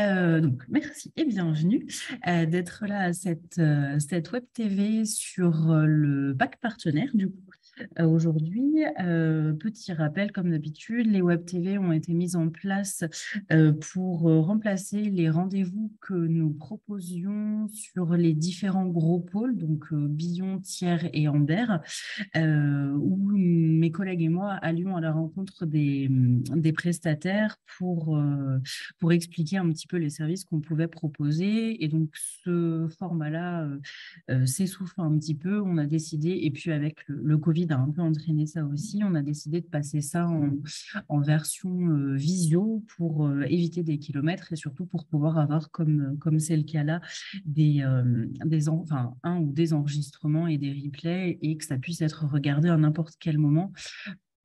Euh, donc, merci et bienvenue euh, d'être là à cette, euh, cette web TV sur le pack partenaire du coup aujourd'hui. Euh, petit rappel, comme d'habitude, les Web TV ont été mises en place euh, pour remplacer les rendez-vous que nous proposions sur les différents gros pôles, donc Billon, Thiers et Amber, où mes collègues et moi allions à la rencontre des, des prestataires pour, pour expliquer un petit peu les services qu'on pouvait proposer. Et donc, ce format-là s'essouffle un petit peu. On a décidé, et puis avec le Covid, a un peu entraîné ça aussi. On a décidé de passer ça en, version euh, visio pour euh, éviter des kilomètres et surtout pour pouvoir avoir, comme comme c'est le cas là, des, euh, des enfin, un ou des enregistrements et des replays et que ça puisse être regardé à n'importe quel moment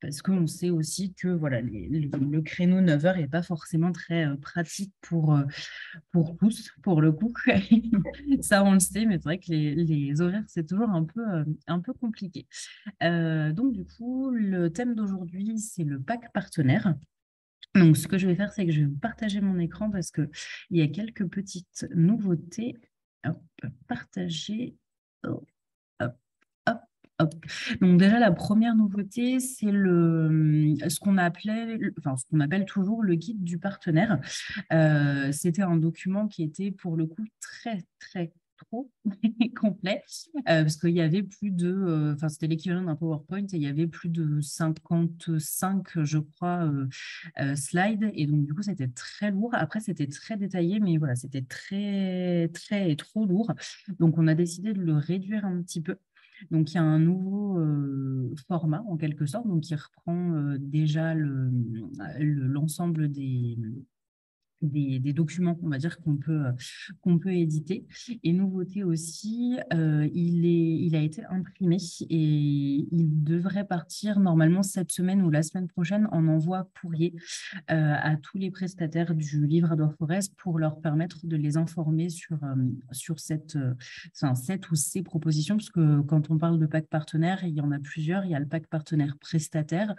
parce qu'on sait aussi que voilà, le, créneau 9h n'est pas forcément très euh, pratique pour, euh, pour tous, pour le coup. Ça, on le sait, mais c'est vrai que les, les horaires, c'est toujours un peu, euh, un peu compliqué. donc, du coup, le thème d'aujourd'hui, c'est le pack partenaire. Donc, ce que je vais faire, c'est que je vais vous partager mon écran parce qu'il y a quelques petites nouveautés. Hop, partager. Oh. Donc déjà, la première nouveauté, c'est le, ce qu'on appelait, enfin ce qu'on appelle toujours le guide du partenaire. Euh, c'était un document qui était pour le coup très très trop complet euh, parce qu'il y avait plus de, euh, enfin c'était l'équivalent d'un PowerPoint et il y avait plus de 55, je crois, slides et donc du coup c'était très lourd. Après c'était très détaillé, mais voilà c'était très très trop lourd. Donc on a décidé de le réduire un petit peu. Donc, il y a un nouveau format, en quelque sorte, donc qui reprend déjà l'ensemble des, des, documents, on va dire, qu'on peut, euh, qu'on peut éditer. Et nouveauté aussi, euh, il, est, il a été imprimé et il devrait partir normalement cette semaine ou la semaine prochaine en envoi courrier euh, à tous les prestataires du livre Adore Forest pour leur permettre de les informer sur, sur cette, enfin, cette ou ces propositions, parce que quand on parle de pack partenaire, il y en a plusieurs. Il y a le pack partenaire prestataire,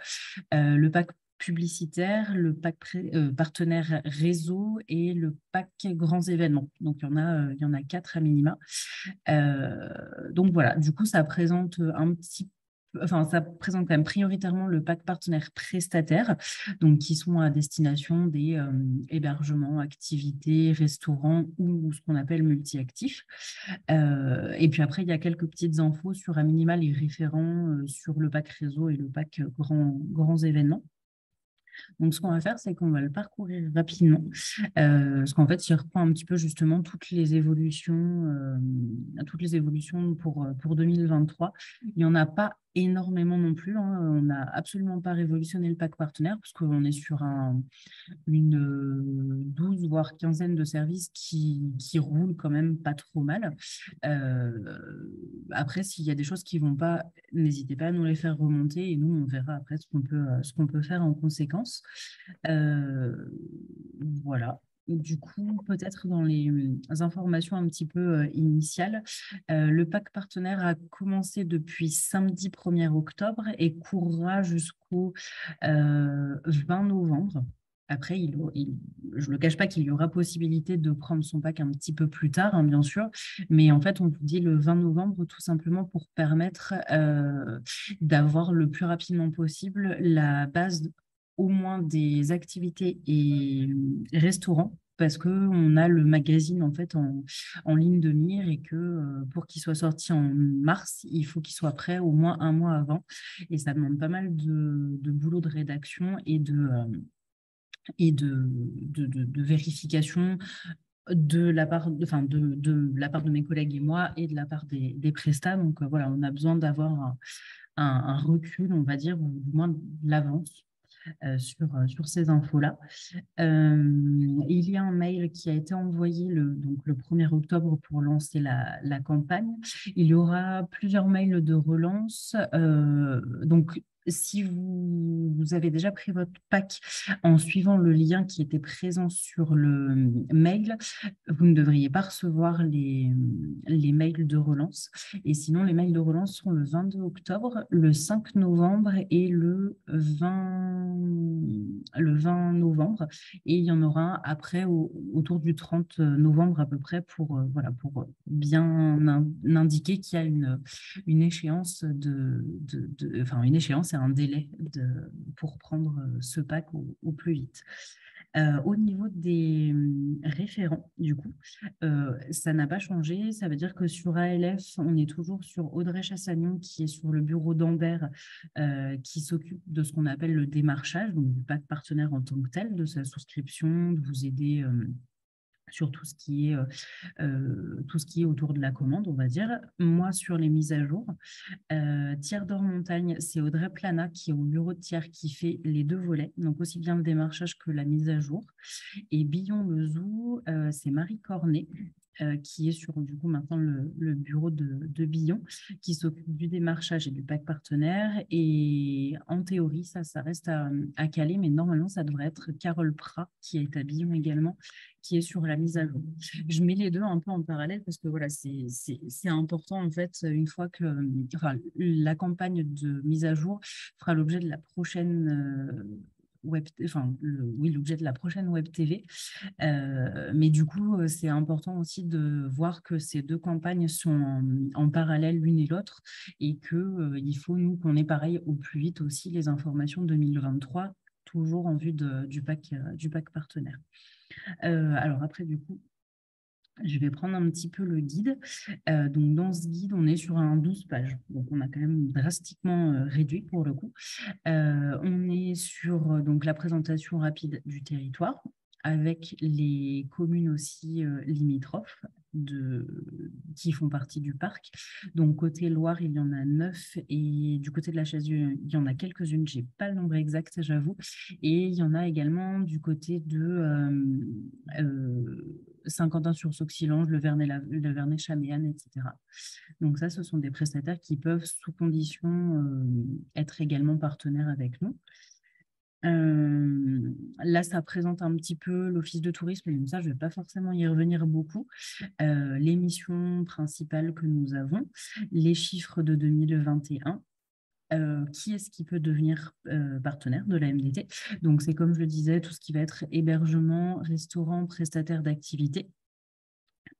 le pack publicitaire, le pack euh, partenaire réseau et le pack grands événements. Donc, il y en a, euh, il y en a quatre à minima. Euh, donc, voilà, du coup, ça présente un petit Enfin, ça présente quand même prioritairement le pack partenaire prestataire, donc qui sont à destination des hébergements, activités, restaurants ou ce qu'on appelle multi-actifs. et puis après, il y a quelques petites infos sur à minima les référents sur le pack réseau et le pack grand, grands événements. Donc, ce qu'on va faire, c'est qu'on va le parcourir rapidement, euh, parce qu'en fait, il reprend un petit peu justement toutes les évolutions, euh, toutes les évolutions pour, pour 2023. Il n'y en a pas énormément non plus. Hein. On n'a absolument pas révolutionné le pack partenaire parce qu'on est sur un, une douze voire quinzaine de services qui, qui roulent quand même pas trop mal. Euh, après, s'il y a des choses qui vont pas, n'hésitez pas à nous les faire remonter et nous, on verra après ce qu'on peut, qu'on peut faire en conséquence. Euh, voilà. Du coup, peut-être dans les euh, informations un petit peu initiales, le pack partenaire a commencé depuis samedi 1er octobre et courra jusqu'au 20 novembre. Après, je ne le cache pas qu'il y aura possibilité de prendre son pack un petit peu plus tard, hein, bien sûr, mais en fait, on vous dit le 20 novembre tout simplement pour permettre d'avoir le plus rapidement possible la base au moins des activités et restaurants parce qu'on a le magazine en fait en, en ligne de mire et que euh, pour qu'il soit sorti en mars, il faut qu'il soit prêt au moins un mois avant. Et ça demande pas mal de, de boulot de rédaction et de, euh, et de, de, de, vérification de la part de, enfin de, la part de mes collègues et moi et de la part des, des prestats. Donc euh, voilà, on a besoin d'avoir un, recul, on va dire, ou du moins de l'avance sur, euh, sur ces infos-là. Euh, il y a un mail qui a été envoyé le, donc le 1er octobre pour lancer la, la campagne. Il y aura plusieurs mails de relance. donc, si vous, avez déjà pris votre pack en suivant le lien qui était présent sur le mail, vous ne devriez pas recevoir les, les mails de relance. Et sinon, les mails de relance sont le 22 octobre, le 5 novembre et le 20, le 20 novembre. Et il y en aura après autour du 30 novembre à peu près pour, euh, voilà, pour bien indiquer qu'il y a une, une échéance de, de, enfin une échéance c'est un délai pour prendre euh, ce pack au, plus vite. Euh, au niveau des hum, référents, du coup, euh, ça n'a pas changé. Ça veut dire que sur ALF, on est toujours sur Audrey Chassagnon, qui est sur le bureau d'Ambert, qui s'occupe de ce qu'on appelle le démarchage, donc du pack partenaire en tant que tel, de sa souscription, de vous aider sur tout ce qui est euh, euh, tout ce qui est autour de la commande, on va dire. Moi, sur les mises à jour, euh, Tiers d'Or Montagne, c'est Audrey Plana qui est au bureau de Tiers qui fait les deux volets, donc aussi bien le démarchage que la mise à jour. Et Billon le Zoo, c'est Marie Cornet euh, qui est sur du coup maintenant le, bureau de, de, Billon, qui s'occupe du démarchage et du pack partenaire. Et en théorie, ça, ça reste à, à caler, mais normalement, ça devrait être Carole Prat, qui est à Billon également, qui est sur la mise à jour. Je mets les deux un peu en parallèle parce que voilà, c'est important en fait, une fois que enfin, la campagne de mise à jour fera l'objet de la prochaine euh, web, enfin, oui, l'objet de la prochaine web TV. Euh, mais du coup, euh, c'est important aussi de voir que ces deux campagnes sont en, parallèle l'une et l'autre et que euh, il faut nous qu'on ait pareil au plus vite aussi les informations 2023 toujours en vue de, du pack du pack partenaire. alors après, du coup, je vais prendre un petit peu le guide. Euh, donc, dans ce guide, on est sur un 12 pages. Donc, on a quand même drastiquement euh, réduit pour le coup. Euh, on est sur donc, la présentation rapide du territoire avec les communes aussi limitrophes de, qui font partie du parc. Donc, côté Loire, il y en a neuf et du côté de la Chaise, il y en a quelques-unes. Je n'ai pas le nombre exact, j'avoue. Et il y en a également du côté de Saint-Quentin-sur-Sauxillange, le Vernet, le Vernet Chaméane, etc. Donc ça, ce sont des prestataires qui peuvent, sous condition, euh, être également partenaires avec nous. Là, ça présente un petit peu l'office de tourisme, donc ça, je ne vais pas forcément y revenir beaucoup. Les missions principales que nous avons, les chiffres de 2021, euh, qui est-ce qui peut devenir partenaire de la MDT. Donc, c'est comme je le disais, tout ce qui va être hébergement, restaurant, prestataire d'activité.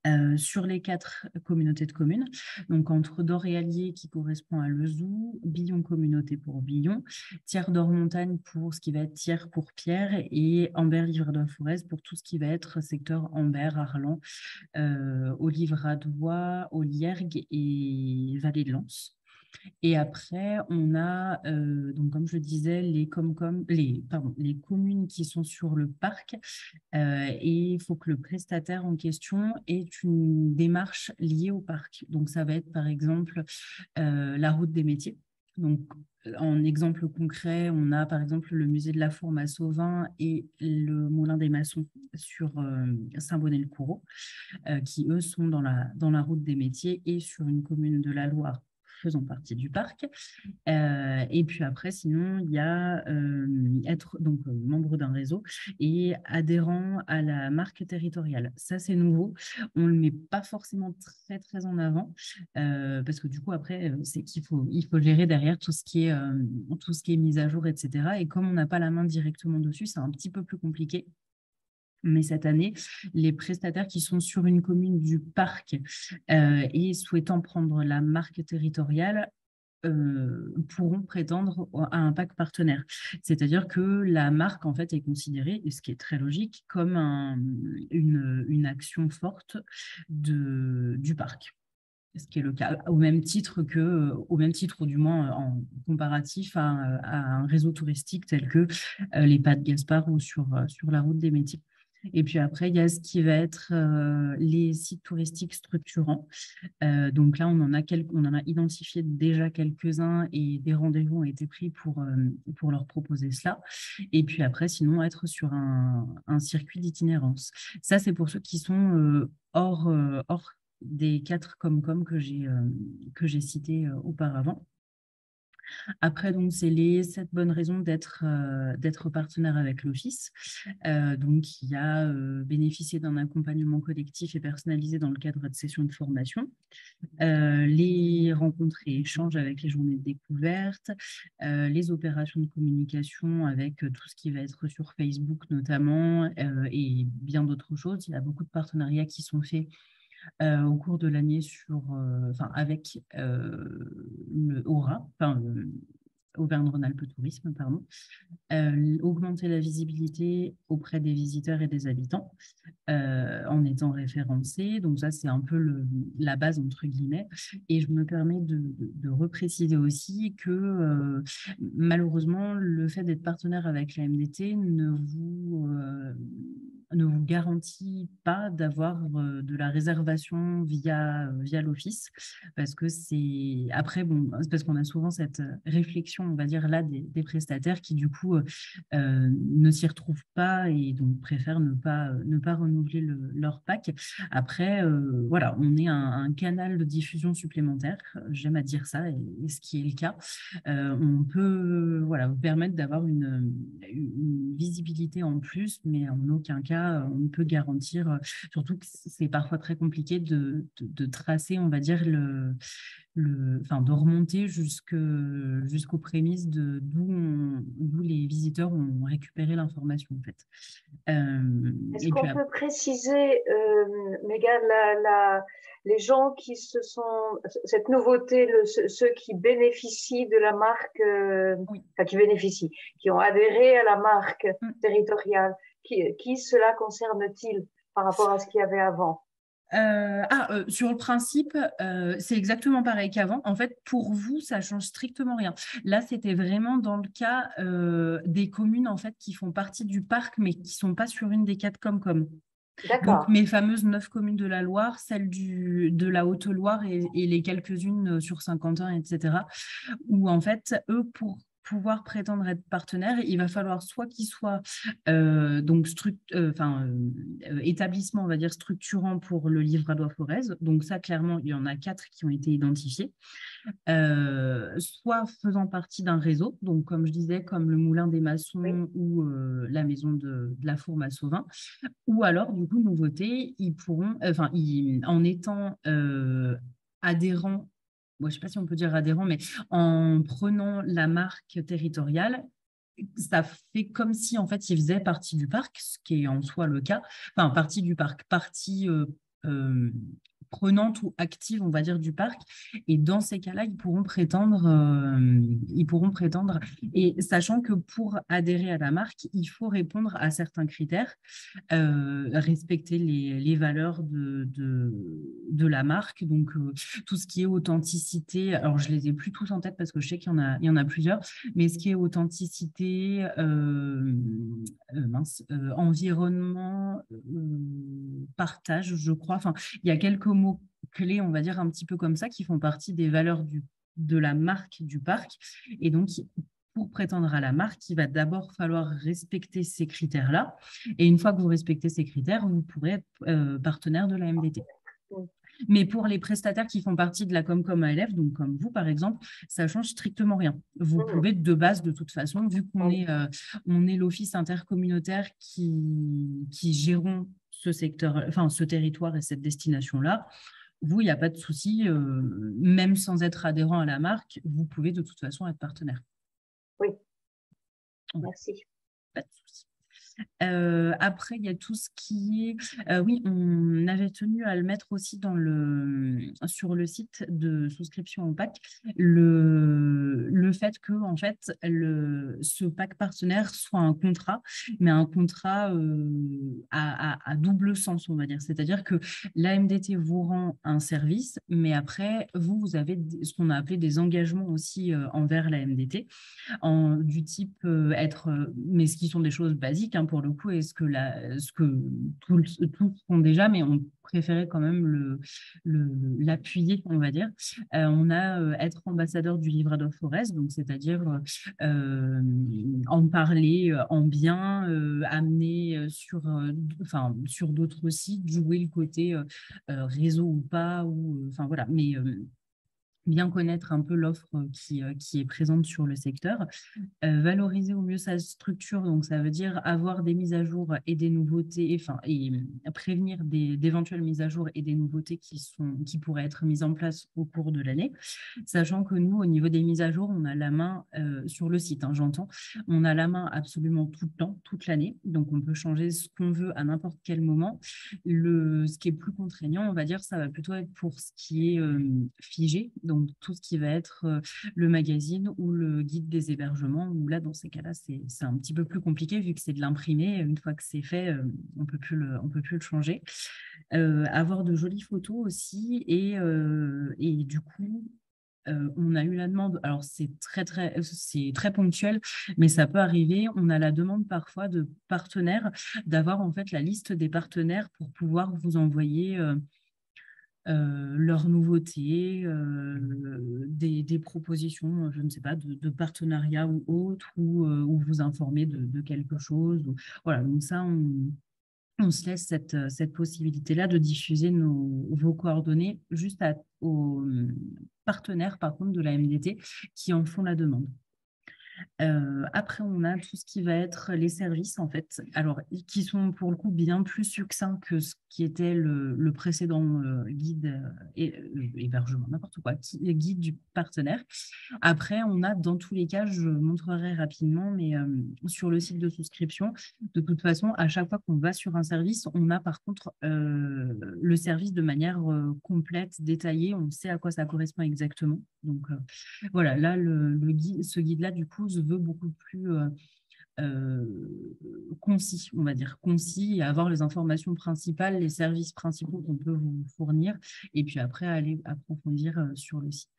Euh, sur les quatre communautés de communes, donc entre Dor et Allier qui correspond à Lezou, Billon Communauté pour Billon, Tiers d'Or Montagne pour ce qui va être Tiers pour Pierre et Amber Livre de Forez pour tout ce qui va être secteur Amber, Arlan, euh, Olivradois, Oliergue et Vallée de Lens. Et après, on a, euh, comme je disais, les, communes qui sont sur le parc. Euh, et il faut que le prestataire en question ait une démarche liée au parc. Donc, ça va être par exemple euh, la route des métiers. Donc, en exemple concret, on a par exemple le musée de la Fourme à Sauvin et le Moulin des Maçons sur Saint-Bonnet-le-Coureau, qui eux sont dans la route des métiers et sur une commune de la Loire faisant partie du parc. Euh, et puis après, sinon, il y a euh, être donc euh, membre d'un réseau et adhérent à la marque territoriale. Ça, c'est nouveau. On ne le met pas forcément très, très en avant parce que du coup, après, c'est qu'il faut, il faut gérer derrière tout ce qui est, tout ce qui est mise à jour, etc. Et comme on n'a pas la main directement dessus, c'est un petit peu plus compliqué. Mais cette année, les prestataires qui sont sur une commune du parc euh, et souhaitant prendre la marque territoriale euh, pourront prétendre à un pack partenaire. C'est-à-dire que la marque, en fait, est considérée, et ce qui est très logique, comme une, une, action forte de, du parc. Ce qui est le cas, au même titre que, au même titre, ou du moins en comparatif à, un réseau touristique tel que euh, les pas de Gaspard ou sur, sur la route des métiers. Et puis après, il y a ce qui va être euh, les sites touristiques structurants. Euh, donc là, on en, a identifié déjà quelques-uns et des rendez-vous ont été pris pour, euh, leur proposer cela. Et puis après, sinon, être sur un, circuit d'itinérance. Ça, c'est pour ceux qui sont hors, hors des quatre Comcom que j'ai cités auparavant. Après, donc, c'est les sept bonnes raisons d'être euh, d'être partenaire avec l'Office. Euh, donc, y a euh, bénéficier d'un accompagnement collectif et personnalisé dans le cadre de sessions de formation, les rencontres et échanges avec les journées de découverte, les opérations de communication avec tout ce qui va être sur Facebook notamment et bien d'autres choses. Il y a beaucoup de partenariats qui sont faits euh, au cours de l'année sur, euh, enfin, avec euh, le Aura, enfin, Auvergne-Rhône-Alpes Tourisme, pardon, augmenter la visibilité auprès des visiteurs et des habitants en étant référencé. Donc ça, c'est un peu le, la base, entre guillemets. Et je me permets de, de, repréciser aussi que malheureusement, le fait d'être partenaire avec la MDT ne vous ne vous garantit pas d'avoir euh, de la réservation via, euh, via l'office, parce que c'est après, bon, parce qu'on a souvent cette euh, réflexion, on va dire là, des, prestataires qui du coup ne s'y retrouvent pas et donc préfèrent ne pas, ne pas renouveler leur pack. Après, voilà, on est un, canal de diffusion supplémentaire, j'aime à dire ça, et, ce qui est le cas. on peut voilà, vous permettre d'avoir une visibilité en plus, mais en aucun cas euh, on peut garantir, euh, surtout que c'est parfois très compliqué de, tracer, on va dire, le, enfin, de remonter jusqu'aux prémices d'où les visiteurs ont récupéré l'information, en fait. Euh, Est-ce qu'on peut préciser, euh, la, les gens qui se sont, cette nouveauté, ceux qui bénéficient de la marque, enfin, qui bénéficient, qui ont adhéré à la marque mm. territoriale, qui, cela concerne-t-il par rapport à ce qu'il y avait avant? Euh, ah, euh, sur le principe, euh, c'est exactement pareil qu'avant. En fait, pour vous, ça change strictement rien. Là, c'était vraiment dans le cas des communes en fait qui font partie du parc, mais qui sont pas sur une des quatre comme. Donc, mes fameuses neuf communes de la Loire, celles du, de la Haute-Loire et, et, les quelques-unes sur Saint-Quentin, etc., où en fait, eux, pour pouvoir prétendre être partenaire, il va falloir soit qu'il soit euh, donc euh, enfin, euh, établissement, on va dire, structurant pour le livre à Forez. Donc ça, clairement, il y en a quatre qui ont été identifiés. soit faisant partie d'un réseau, donc comme je disais, comme le Moulin des Maçons ou la maison de, la Four Massauvin, ou alors, du coup, nouveauté, ils pourront, enfin, en étant adhérents je ne sais pas si on peut dire adhérent, mais en prenant la marque territoriale, ça fait comme si en fait il faisait partie du parc, ce qui est en soi le cas, enfin partie du parc, partie euh, euh, prenante ou active, on va dire, du parc. Et dans ces cas-là, ils pourront prétendre, euh, ils pourront prétendre, et sachant que pour adhérer à la marque, il faut répondre à certains critères, euh, respecter les, valeurs de, la marque, donc euh, tout ce qui est authenticité. Alors, je les ai plus tous en tête parce que je sais qu'il y en a, plusieurs, mais ce qui est authenticité, mince, environnement, partage, je crois. Enfin, il y a quelques mots clés, on va dire un petit peu comme ça, qui font partie des valeurs du, de la marque du parc. Et donc, pour prétendre à la marque, il va d'abord falloir respecter ces critères-là. Et une fois que vous respectez ces critères, vous pourrez être euh, partenaire de la MDT. Mais pour les prestataires qui font partie de la Comcom ALF, donc comme vous par exemple, ça change strictement rien. Vous pouvez de base de toute façon, vu qu'on est, euh, on est l'office intercommunautaire qui, qui gérons ce secteur, enfin ce territoire et cette destination-là, vous, il n'y a pas de souci, euh, même sans être adhérent à la marque, vous pouvez de toute façon être partenaire. Oui. Merci. Pas de souci. Euh, après, il y a tout ce qui est... Euh, oui, on avait tenu à le mettre aussi dans le, sur le site de souscription au pack, le, le fait que en fait, le, ce pack partenaire soit un contrat, mais un contrat euh, à, double sens, on va dire. C'est-à-dire que l'AMDT vous rend un service, mais après, vous, vous avez ce qu'on a appelé des engagements aussi envers la MDT, en, du type être, mais ce qui sont des choses basiques, hein, pour le coup et ce que, la, ce que tous, font déjà, mais on préférait quand même l'appuyer, le, on va dire. Euh, on a euh, être ambassadeur du livre de Forest, donc c'est-à-dire euh, en parler en bien, amener sur, enfin, sur d'autres sites, jouer le côté réseau ou pas, ou enfin voilà, mais bien connaître un peu l'offre qui, qui, est présente sur le secteur, valoriser au mieux sa structure, donc ça veut dire avoir des mises à jour et des nouveautés, enfin, et prévenir d'éventuelles mises à jour et des nouveautés qui, sont, qui pourraient être mises en place au cours de l'année, sachant que nous, au niveau des mises à jour, on a la main sur le site, hein, j'entends, on a la main absolument tout le temps, toute l'année, donc on peut changer ce qu'on veut à n'importe quel moment. Le, ce qui est plus contraignant, on va dire, ça va plutôt être pour ce qui est figé, tout ce qui va être le magazine ou le guide des hébergements, où là, dans ces cas-là, c'est un petit peu plus compliqué vu que c'est de l'imprimer. Une fois que c'est fait, on peut peut plus le changer. Avoir de jolies photos aussi et, et du coup, on a eu la demande, alors c'est très, très, très ponctuel, mais ça peut arriver. On a la demande parfois de partenaires d'avoir en fait la liste des partenaires pour pouvoir vous envoyer euh, leurs nouveautés, euh, des, propositions, je ne sais pas, de, partenariat ou autre, ou, euh, vous informer de, quelque chose. Voilà, donc ça, on, se laisse cette, cette possibilité-là de diffuser nos, vos coordonnées juste aux partenaires, par contre, de la MDT qui en font la demande. Euh, après, on a tout ce qui va être les services, en fait, alors qui sont pour le coup bien plus succincts que ce qui était le, précédent euh, guide euh, et, hébergement, n'importe quoi, guide du partenaire. Après, on a dans tous les cas, je montrerai rapidement, mais sur le site de souscription, de toute façon, à chaque fois qu'on va sur un service, on a par contre le service de manière complète, détaillée, on sait à quoi ça correspond exactement. Donc voilà, là, le guide, ce guide-là, du coup, veut beaucoup plus euh, euh, concis, on va dire, concis, avoir les informations principales, les services principaux qu'on peut vous fournir, et puis après aller approfondir euh, sur le site.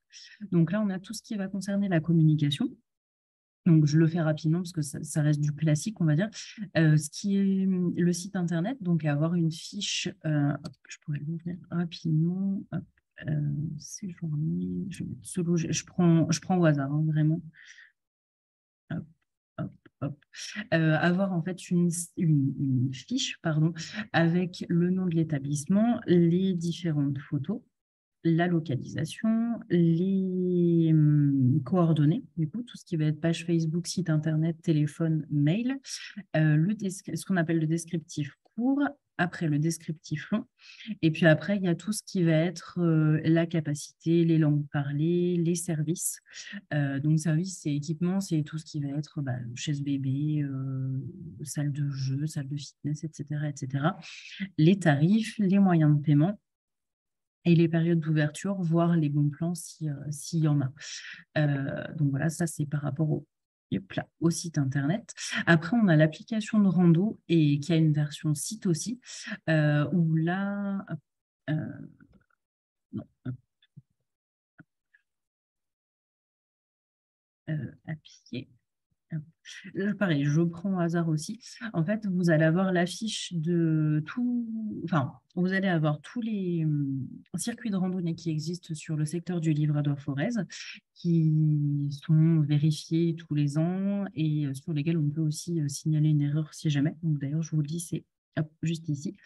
Donc là, on a tout ce qui va concerner la communication. Donc, je le fais rapidement parce que ça, reste du classique, on va dire. ce qui est le site internet, donc avoir une fiche, je pourrais l'ouvrir rapidement. séjourner, je, je, prends, je prends au hasard, hein, vraiment. Euh, avoir en fait une, fiche pardon, avec le nom de l'établissement, les différentes photos, la localisation, les hum, coordonnées, du coup, tout ce qui va être page Facebook, site internet, téléphone, mail, euh, le ce qu'on appelle le descriptif court, après le descriptif long. Et puis après, il y a tout ce qui va être euh, la capacité, les langues parlées, les services. Euh, donc, service et équipement, c'est tout ce qui va être bah, chaise bébé, euh, salle de jeu, salle de fitness, etc., etc. Les tarifs, les moyens de paiement et les périodes d'ouverture, voire les bons plans s'il y en a. donc voilà, ça c'est par rapport au, au site internet. Après, on a l'application de Rando et qui a une version site aussi, euh, où là, euh, non, pareil, je prends au hasard aussi. En fait, vous allez avoir l'affiche de tout, enfin, vous allez avoir tous les hum, circuits de randonnée qui existent sur le secteur du livradois forez qui sont vérifiés tous les ans et euh, sur lesquels on peut aussi euh, signaler une erreur si jamais. Donc d'ailleurs, je vous le dis, c'est juste ici.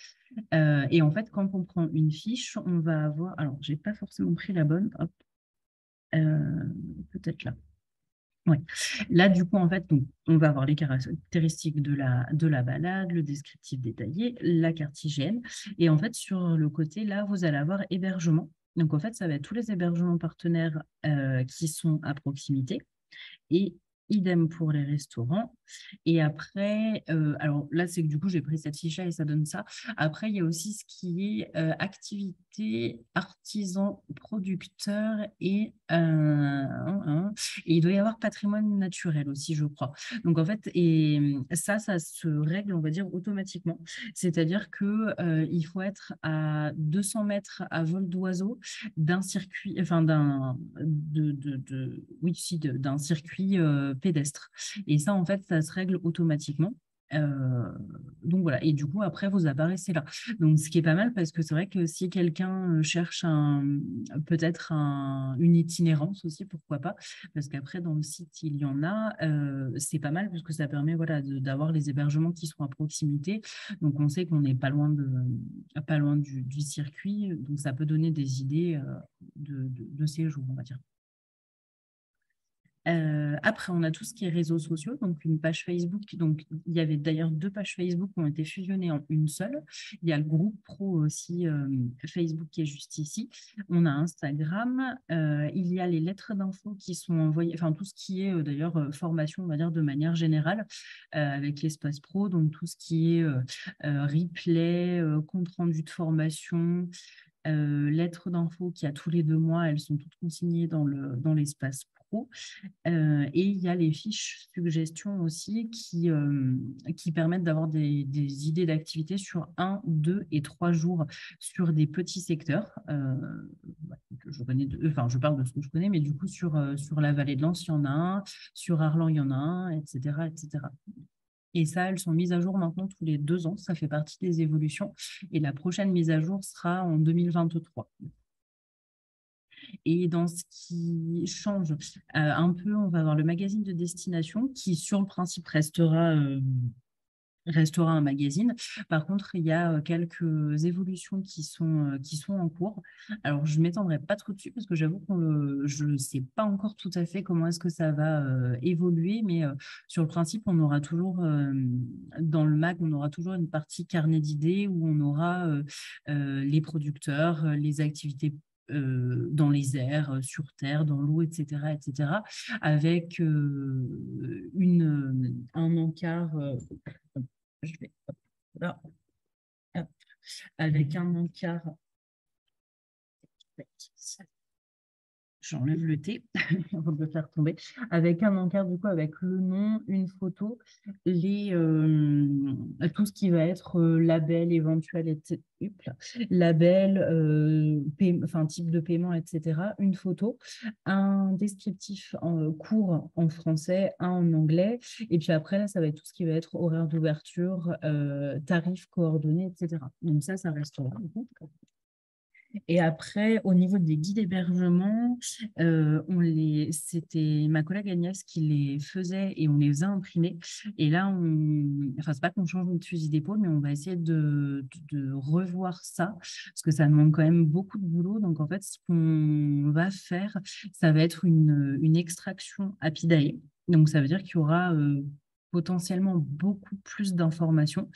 Euh, et en fait, quand on prend une fiche, on va avoir, alors, j'ai pas forcément pris la bonne, peut-être là. Oui. Là, du coup, en fait, on va avoir les caractéristiques de la, de la balade, le descriptif détaillé, la carte hygiène. Et en fait, sur le côté, là, vous allez avoir hébergement. Donc, en fait, ça va être tous les hébergements partenaires euh, qui sont à proximité. Et Idem pour les restaurants. Et après, euh, alors là, c'est que du coup, j'ai pris cette fiche et ça donne ça. Après, il y a aussi ce qui est euh, activité, artisan, producteur et, euh, et il doit y avoir patrimoine naturel aussi, je crois. Donc en fait, et ça, ça se règle, on va dire, automatiquement. C'est-à-dire que il faut être à 200 mètres à vol d'oiseau d'un circuit, enfin d'un de, de, de, oui, si, d'un circuit pédestre. Et ça, en fait, ça se règle automatiquement. Euh, donc voilà, et du coup, après, vous apparaissez là. Donc, ce qui est pas mal parce que c'est vrai que si quelqu'un euh, cherche peut-être un, une itinérance aussi, pourquoi pas, parce qu'après, dans le site, il y en a, euh, c'est pas mal parce que ça permet voilà, d'avoir les hébergements qui sont à proximité. Donc, on sait qu'on n'est pas loin, de, pas loin du, circuit, donc ça peut donner des idées de séjour, on va dire. Euh, après, on a tout ce qui est réseaux sociaux, donc une page Facebook. Donc, il y avait d'ailleurs deux pages Facebook qui ont été fusionnées en une seule. Il y a le groupe pro aussi, euh, Facebook qui est juste ici. On a Instagram. Euh, il y a les lettres d'infos qui sont envoyées, enfin tout ce qui est d'ailleurs formation, on va dire de manière générale, avec l'espace pro. Donc, tout ce qui est replay, compte rendu de formation. lettres d'infos qui a tous les deux mois, elles sont toutes consignées dans l'espace dans euh, et il y a les fiches suggestions aussi qui, euh, qui permettent d'avoir des, des, idées d'activités sur un, deux et trois jours sur des petits secteurs. Euh, je, connais enfin, je parle de ce que je connais, mais du coup, sur, sur la vallée de Lens, il y en a un, sur Arlan, il y en a un, etc. etc. Et ça, elles sont mises à jour maintenant tous les deux ans. Ça fait partie des évolutions. Et la prochaine mise à jour sera en 2023. Et dans ce qui change euh, un peu, on va avoir le magazine de destination qui, sur le principe, restera euh, restera un magazine. Par contre, il y a euh, quelques évolutions qui sont, qui sont en cours. Alors, je ne m'étendrai pas trop dessus parce que j'avoue que je ne sais pas encore tout à fait comment est-ce que ça va évoluer, mais sur le principe, on aura toujours, dans le mag, on aura toujours une partie carnet d'idées où on aura les producteurs, les activités dans les airs, sur terre, dans l'eau, etc., etc., avec une, un encart, je vais, avec un encart j'enlève le thé avant de le faire tomber, avec un encart du coup avec le nom, une photo, les, euh, tout ce qui va être euh, label éventuel, etc. label, euh, type de paiement, etc. Une photo, un descriptif en cours en français, un en anglais, et puis après là ça va être tout ce qui va être horaire d'ouverture, tarifs coordonnées, etc. Donc ça, ça restera. Et après, au niveau des guides d'hébergement, euh, c'était ma collègue Agnès qui les faisait et on les a imprimés. Et là, on, enfin, pas qu'on change notre fusil d'épaule, mais on va essayer de, revoir ça parce que ça demande quand même beaucoup de boulot. Donc, en fait, ce qu'on va faire, ça va être une, une extraction Apidae. Donc, ça veut dire qu'il y aura euh, potentiellement beaucoup plus d'informations.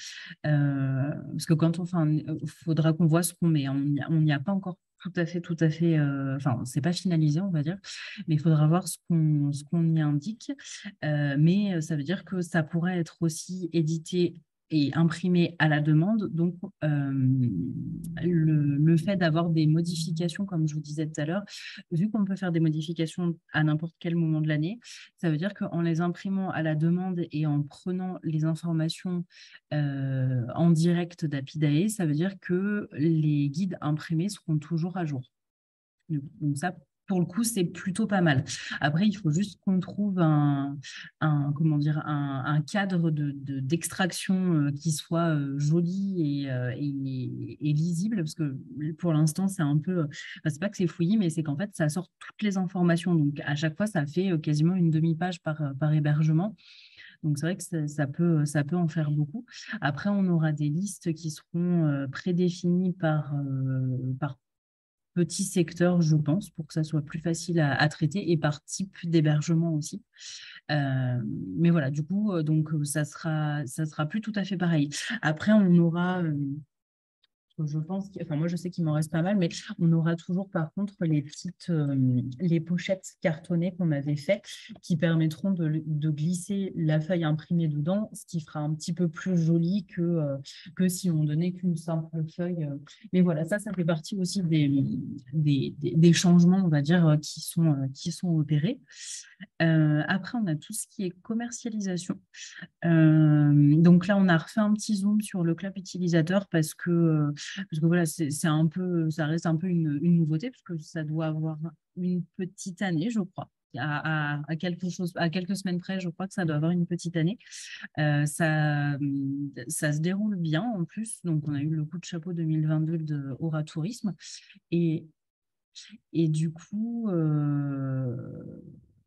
Euh, parce que quand on fait, il faudra qu'on voit ce qu'on met. On n'y a, pas encore tout à fait, tout à fait, euh, enfin, c'est pas finalisé, on va dire, mais il faudra voir ce qu'on qu'on y indique. Euh, mais ça veut dire que ça pourrait être aussi édité et imprimé à la demande. Donc, euh, le, fait d'avoir des modifications, comme je vous disais tout à l'heure, vu qu'on peut faire des modifications à n'importe quel moment de l'année, ça veut dire qu'en les imprimant à la demande et en prenant les informations euh, en direct d'Apidae, ça veut dire que les guides imprimés seront toujours à jour. Donc ça, pour le coup, c'est plutôt pas mal. Après, il faut juste qu'on trouve un, comment dire, un, cadre d'extraction de, qui soit euh, joli euh, et, et, lisible, parce que pour l'instant, c'est un peu, c'est pas que c'est fouillis, mais c'est qu'en fait, ça sort toutes les informations. Donc, à chaque fois, ça fait euh, quasiment une demi-page par, par hébergement. Donc, c'est vrai que ça, peut, ça peut en faire beaucoup. Après, on aura des listes qui seront prédéfinies par, par petit secteur, je pense, pour que ça soit plus facile à, traiter et par type d'hébergement aussi. Euh, mais voilà, du coup, euh, donc ça sera, ça sera plus tout à fait pareil. Après, on aura euh, je pense, enfin moi je sais qu'il m'en reste pas mal, mais on aura toujours par contre les petites, euh, les pochettes cartonnées qu'on avait fait, qui permettront de, glisser la feuille imprimée dedans, ce qui fera un petit peu plus joli que, euh, que si on donnait qu'une simple feuille. Euh. Mais voilà, ça, ça fait partie aussi des, des, des, changements, on va dire, qui sont, qui sont opérés. après, on a tout ce qui est commercialisation. donc là, on a refait un petit zoom sur le club utilisateur parce que parce que voilà, c'est un peu, ça reste un peu une, nouveauté, parce que ça doit avoir une petite année, je crois. À, quelque chose, à quelques semaines près, je crois que ça doit avoir une petite année. Euh, ça, ça se déroule bien en plus. Donc, on a eu le coup de chapeau 2022 de Aura Tourisme. Et, et du coup, euh,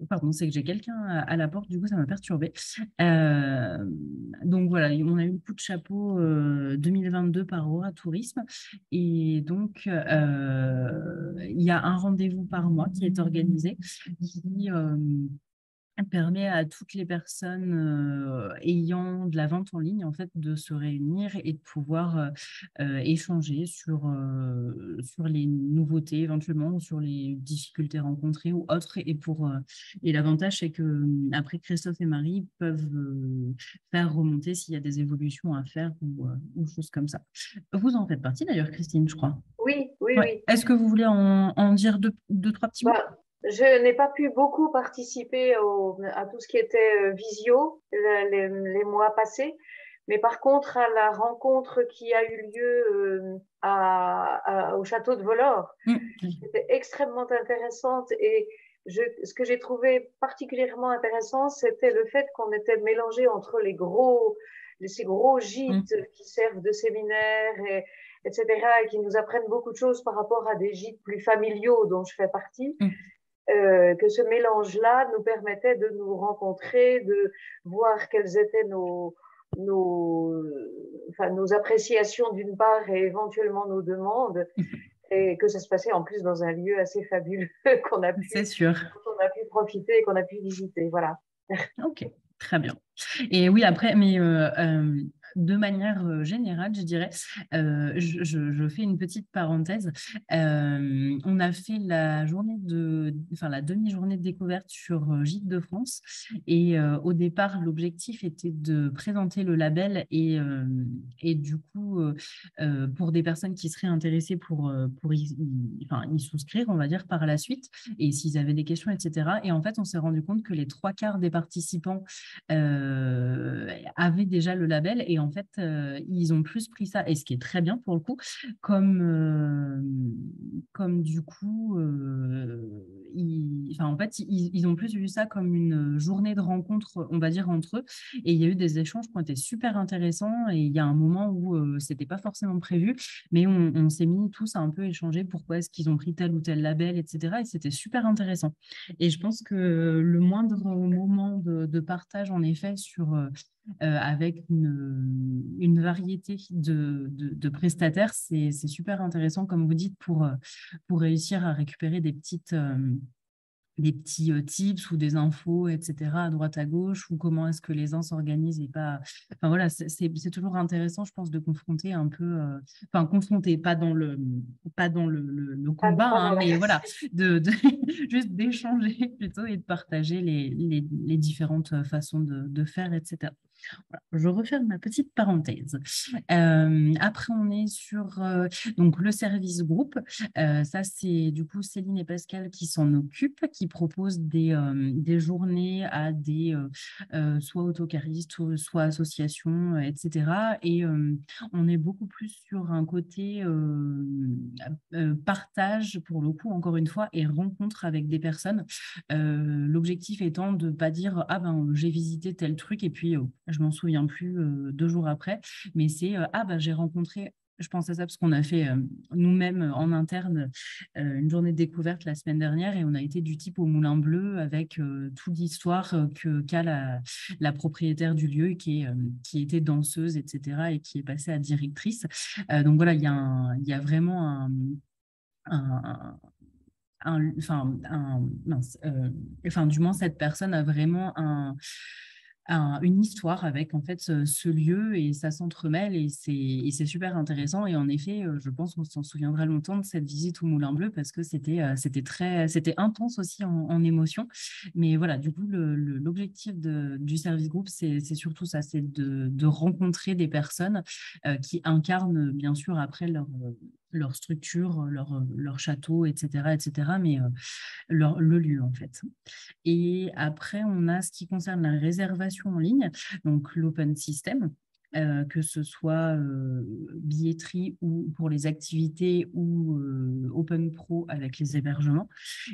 pardon, c'est que j'ai quelqu'un à, la porte, du coup, ça m'a perturbé. Euh, donc voilà, on a eu le coup de chapeau 2022 par Aura Tourisme. Et donc, il y a un rendez-vous par mois qui est organisé qui permet à toutes les personnes euh, ayant de la vente en ligne en fait de se réunir et de pouvoir euh, échanger sur sur les nouveautés éventuellement ou sur les difficultés rencontrées ou autres et pour et l'avantage c'est que après Christophe et Marie peuvent faire remonter s'il y a des évolutions à faire ou, ou choses comme ça. Vous en faites partie d'ailleurs Christine je crois. Oui oui oui. Est-ce que vous voulez en, en dire deux, deux, trois petits mots? Bah, je n'ai pas pu beaucoup participer à tout ce qui était euh, visio les, mois passés, mais par contre à la rencontre qui a eu lieu euh, au château de Volor, mm. c'était extrêmement intéressante et ce que j'ai trouvé particulièrement intéressant, c'était le fait qu'on était mélangé entre les gros, ces gros gîtes mm. qui servent de séminaires, et, etc., et qui nous apprennent beaucoup de choses par rapport à des gîtes plus familiaux dont je fais partie. Mm. Euh, que ce mélange-là nous permettait de nous rencontrer, de voir quelles étaient nos, nos, enfin, nos appréciations d'une part et éventuellement nos demandes, et que ça se passait en plus dans un lieu assez fabuleux qu'on a pu, sûr. on a pu profiter et qu'on a pu visiter. Voilà. Ok, très bien. Et oui, après, mais euh, euh, de manière euh, générale, je dirais, euh, je, fais une petite parenthèse. Euh, on a fait la journée de, enfin la demi-journée de découverte sur Gîte de France, et au départ, l'objectif était de présenter le label et, du coup, pour des personnes qui seraient intéressées pour, y, souscrire, on va dire par la suite, et s'ils avaient des questions, etc. Et en fait, on s'est rendu compte que les trois quarts des participants avaient déjà le label et fait, euh, ils ont plus pris ça, et ce qui est très bien pour le coup, comme, euh, comme du coup, euh, ils, en fait, ils, ont plus vu ça comme une journée de rencontre, on va dire, entre eux. Et il y a eu des échanges qui ont été super intéressants, et il y a un moment où c'était pas forcément prévu, mais on, s'est mis tous à un peu échanger pourquoi est-ce qu'ils ont pris tel ou tel label, etc. Et c'était super intéressant. Et je pense que le moindre moment de partage, en effet, sur euh, avec une, une variété de, de, prestataires. C'est super intéressant, comme vous dites, pour, euh, pour réussir à récupérer des petites euh, des petits tips ou des infos, etc., à droite, à gauche, ou comment est-ce que les uns s'organisent et pas... Enfin voilà, c'est toujours intéressant, je pense, de confronter un peu... Enfin, confronter, pas dans le, pas dans le, le, combat, hein, mais voilà, de, de juste d'échanger plutôt et de partager les, les, les différentes façons de, de faire, etc je referme ma petite parenthèse. Euh, après, on est sur euh, donc le service groupe. Euh, ça, c'est du coup Céline et Pascal qui s'en occupent, qui proposent des, des journées à des soit autocaristes, soit associations, etc. Et on est beaucoup plus sur un côté partage, pour le coup, encore une fois, et rencontre avec des personnes. L'objectif étant de ne pas dire Ah ben, j'ai visité tel truc et puis je m'en souviens plus deux jours après, mais c'est ah bah j'ai rencontré je pense à ça parce qu'on a fait nous-mêmes en interne une journée de découverte la semaine dernière et on a été du type au Moulin Bleu avec toute l'histoire que qu'a la, propriétaire du lieu qui, est, qui était danseuse, etc. et qui est passée à directrice. donc voilà, il y, a y a vraiment un, un, enfin, enfin, du moins, cette personne a vraiment un, une histoire avec en fait ce, lieu et ça s'entremêle et c'est super intéressant et en effet euh, je pense qu'on s'en souviendra longtemps de cette visite au Moulin Bleu parce que c'était euh, c'était très c'était intense aussi en, émotion. Mais voilà du coup l'objectif du service groupe c'est surtout ça c'est de, de, rencontrer des personnes euh, qui incarnent bien sûr après leur leur structure, leur, leur château, etc., etc., mais euh, le lieu en fait. Et après, on a ce qui concerne la réservation en ligne, donc l'open system. Euh, que ce soit euh, billetterie ou pour les activités ou Open Pro avec les hébergements.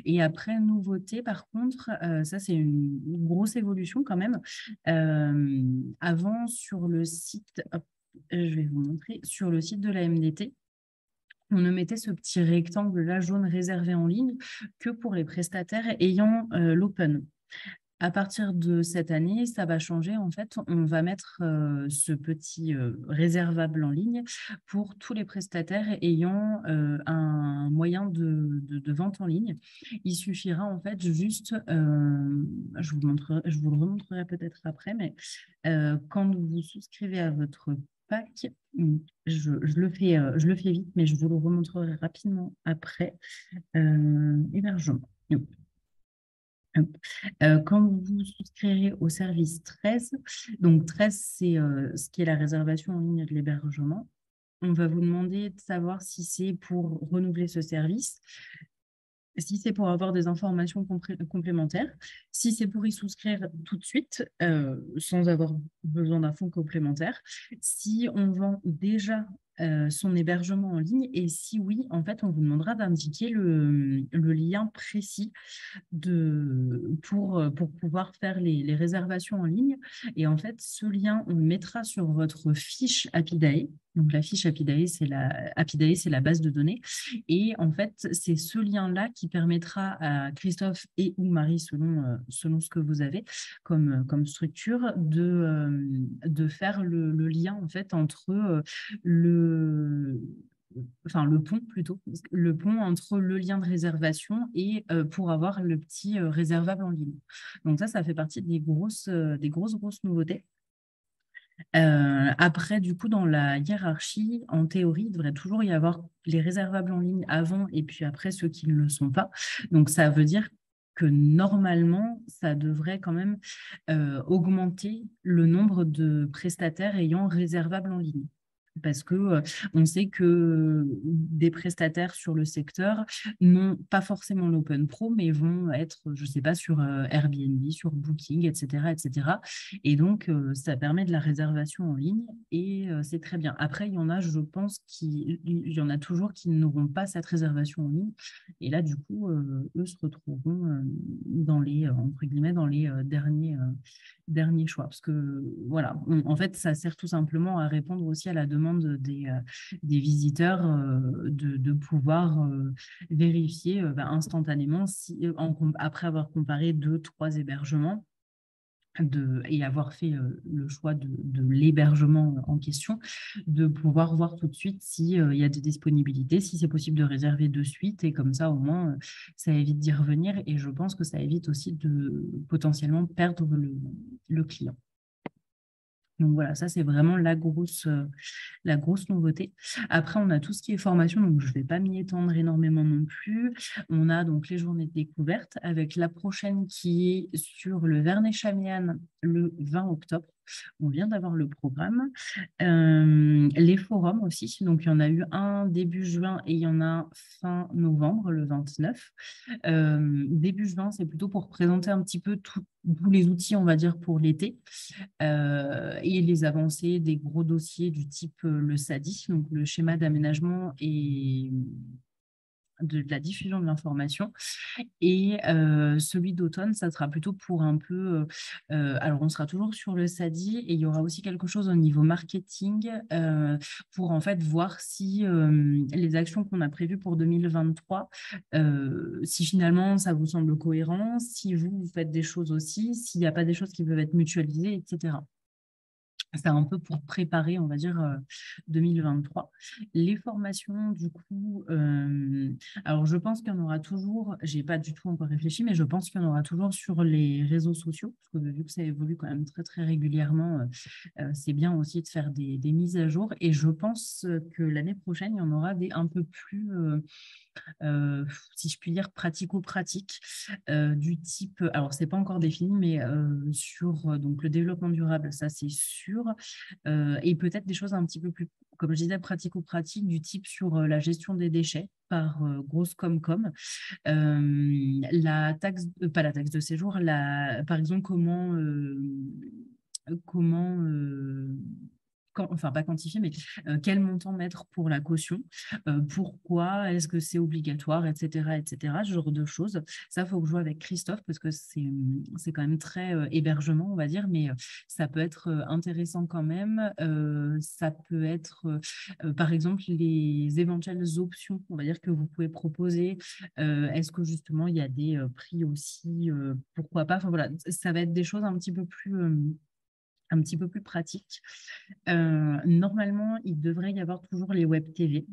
Et après, nouveauté, par contre, ça c'est une grosse évolution quand même. avant, sur le site, je vais vous montrer, sur le site de la MDT, on ne mettait ce petit rectangle-là jaune réservé en ligne que pour les prestataires ayant euh, l'open. À partir de cette année, ça va changer. En fait, on va mettre euh, ce petit euh, réservable en ligne pour tous les prestataires ayant un moyen de, vente en ligne. Il suffira en fait juste, je, vous montrerai, je vous le remontrerai peut-être après, mais quand vous souscrivez à votre pack, je, le fais, vite, mais je vous le remontrerai rapidement après. hébergement. Euh, quand vous souscrirez au service 13, donc 13, c'est euh, ce qui est la réservation en ligne de l'hébergement, on va vous demander de savoir si c'est pour renouveler ce service, si c'est pour avoir des informations complémentaires, si c'est pour y souscrire tout de suite euh, sans avoir besoin d'un fonds complémentaire, si on vend déjà euh, son hébergement en ligne et si oui, en fait, on vous demandera d'indiquer le, lien précis pour, pouvoir faire les, réservations en ligne. Et en fait, ce lien, on le mettra sur votre fiche Apidae. Donc, la fiche Apidae, c'est la, Apidae, c'est la base de données. Et en fait, c'est ce lien-là qui permettra à Christophe et ou Marie, selon, euh, ce que vous avez comme, comme structure, de, de faire le, lien en fait entre le enfin le pont plutôt, le pont entre le lien de réservation et euh, pour avoir le petit euh, réservable en ligne. Donc ça, ça fait partie des grosses, euh, des grosses, grosses nouveautés. Après, du coup, dans la hiérarchie, en théorie, il devrait toujours y avoir les réservables en ligne avant et puis après ceux qui ne le sont pas. Donc ça veut dire que normalement, ça devrait quand même augmenter le nombre de prestataires ayant réservable en ligne parce que on sait que des prestataires sur le secteur n'ont pas forcément l'Open Pro, mais vont être, je ne sais pas, sur Airbnb, sur Booking, etc., etc. Et donc, ça permet de la réservation en ligne et c'est très bien. Après, il y en a, je pense, qui, il y en a toujours qui n'auront pas cette réservation en ligne. Et là, du coup, eux se retrouveront dans les, entre guillemets, dans les derniers, derniers choix. Parce que, voilà, en fait, ça sert tout simplement à répondre aussi à la demande des, euh, des visiteurs euh, de, pouvoir euh, vérifier bah, instantanément si, après avoir comparé deux, trois hébergements, de, et avoir fait le choix de, l'hébergement en question, de pouvoir voir tout de suite s'il y a des disponibilités, si c'est possible de réserver de suite, et comme ça au moins ça évite d'y revenir, et je pense que ça évite aussi de potentiellement perdre le client. Donc voilà, ça c'est vraiment la grosse, euh, la nouveauté. Après, on a tout ce qui est formation, donc je ne vais pas m'y étendre énormément non plus. On a donc les journées de découverte avec la prochaine qui est sur le Vernet Chamian le 20 octobre. On vient d'avoir le programme. Euh, les forums aussi. Donc, il y en a eu un début juin et il y en a fin novembre, le 29. Euh, début juin, c'est plutôt pour présenter un petit peu tous les outils, on va dire, pour l'été euh, et les avancées des gros dossiers du type le SADI, donc le schéma d'aménagement et de, la diffusion de l'information. Et celui d'automne, ça sera plutôt pour un peu... Alors, on sera toujours sur le SADI et il y aura aussi quelque chose au niveau marketing pour en fait voir si les actions qu'on a prévues pour 2023, si finalement ça vous semble cohérent, si vous, vous faites des choses aussi, s'il n'y a pas des choses qui peuvent être mutualisées, etc. C'est un peu pour préparer, on va dire, 2023. Euh, les formations, du coup, euh, alors je pense qu'il y en aura toujours, j'ai pas du tout encore réfléchi, mais je pense qu'il y en aura toujours sur les réseaux sociaux, parce que vu que ça évolue quand même très, très régulièrement, euh, c'est bien aussi de faire des, mises à jour. Et je pense que l'année prochaine, il y en aura des un peu plus si je puis dire, pratico-pratique euh, du type, alors c'est pas encore défini, mais euh, sur donc, le développement durable, ça c'est sûr, et peut-être des choses un petit peu plus, comme je disais, pratico-pratique du type sur la gestion des déchets par Grosse la taxe, pas la taxe de séjour, la, par exemple, comment comment enfin pas quantifier, mais quel montant mettre pour la caution, pourquoi, est-ce que c'est obligatoire, etc., etc., ce genre de choses. Ça, faut que je joue avec Christophe parce que c'est quand même très hébergement, on va dire, mais ça peut être intéressant quand même. ça peut être, par exemple, les éventuelles options, on va dire, que vous pouvez proposer. est-ce que justement, il y a des prix aussi, pourquoi pas, enfin voilà, ça va être des choses un petit peu plus un petit peu plus pratique. Euh, normalement, il devrait y avoir toujours les web TV.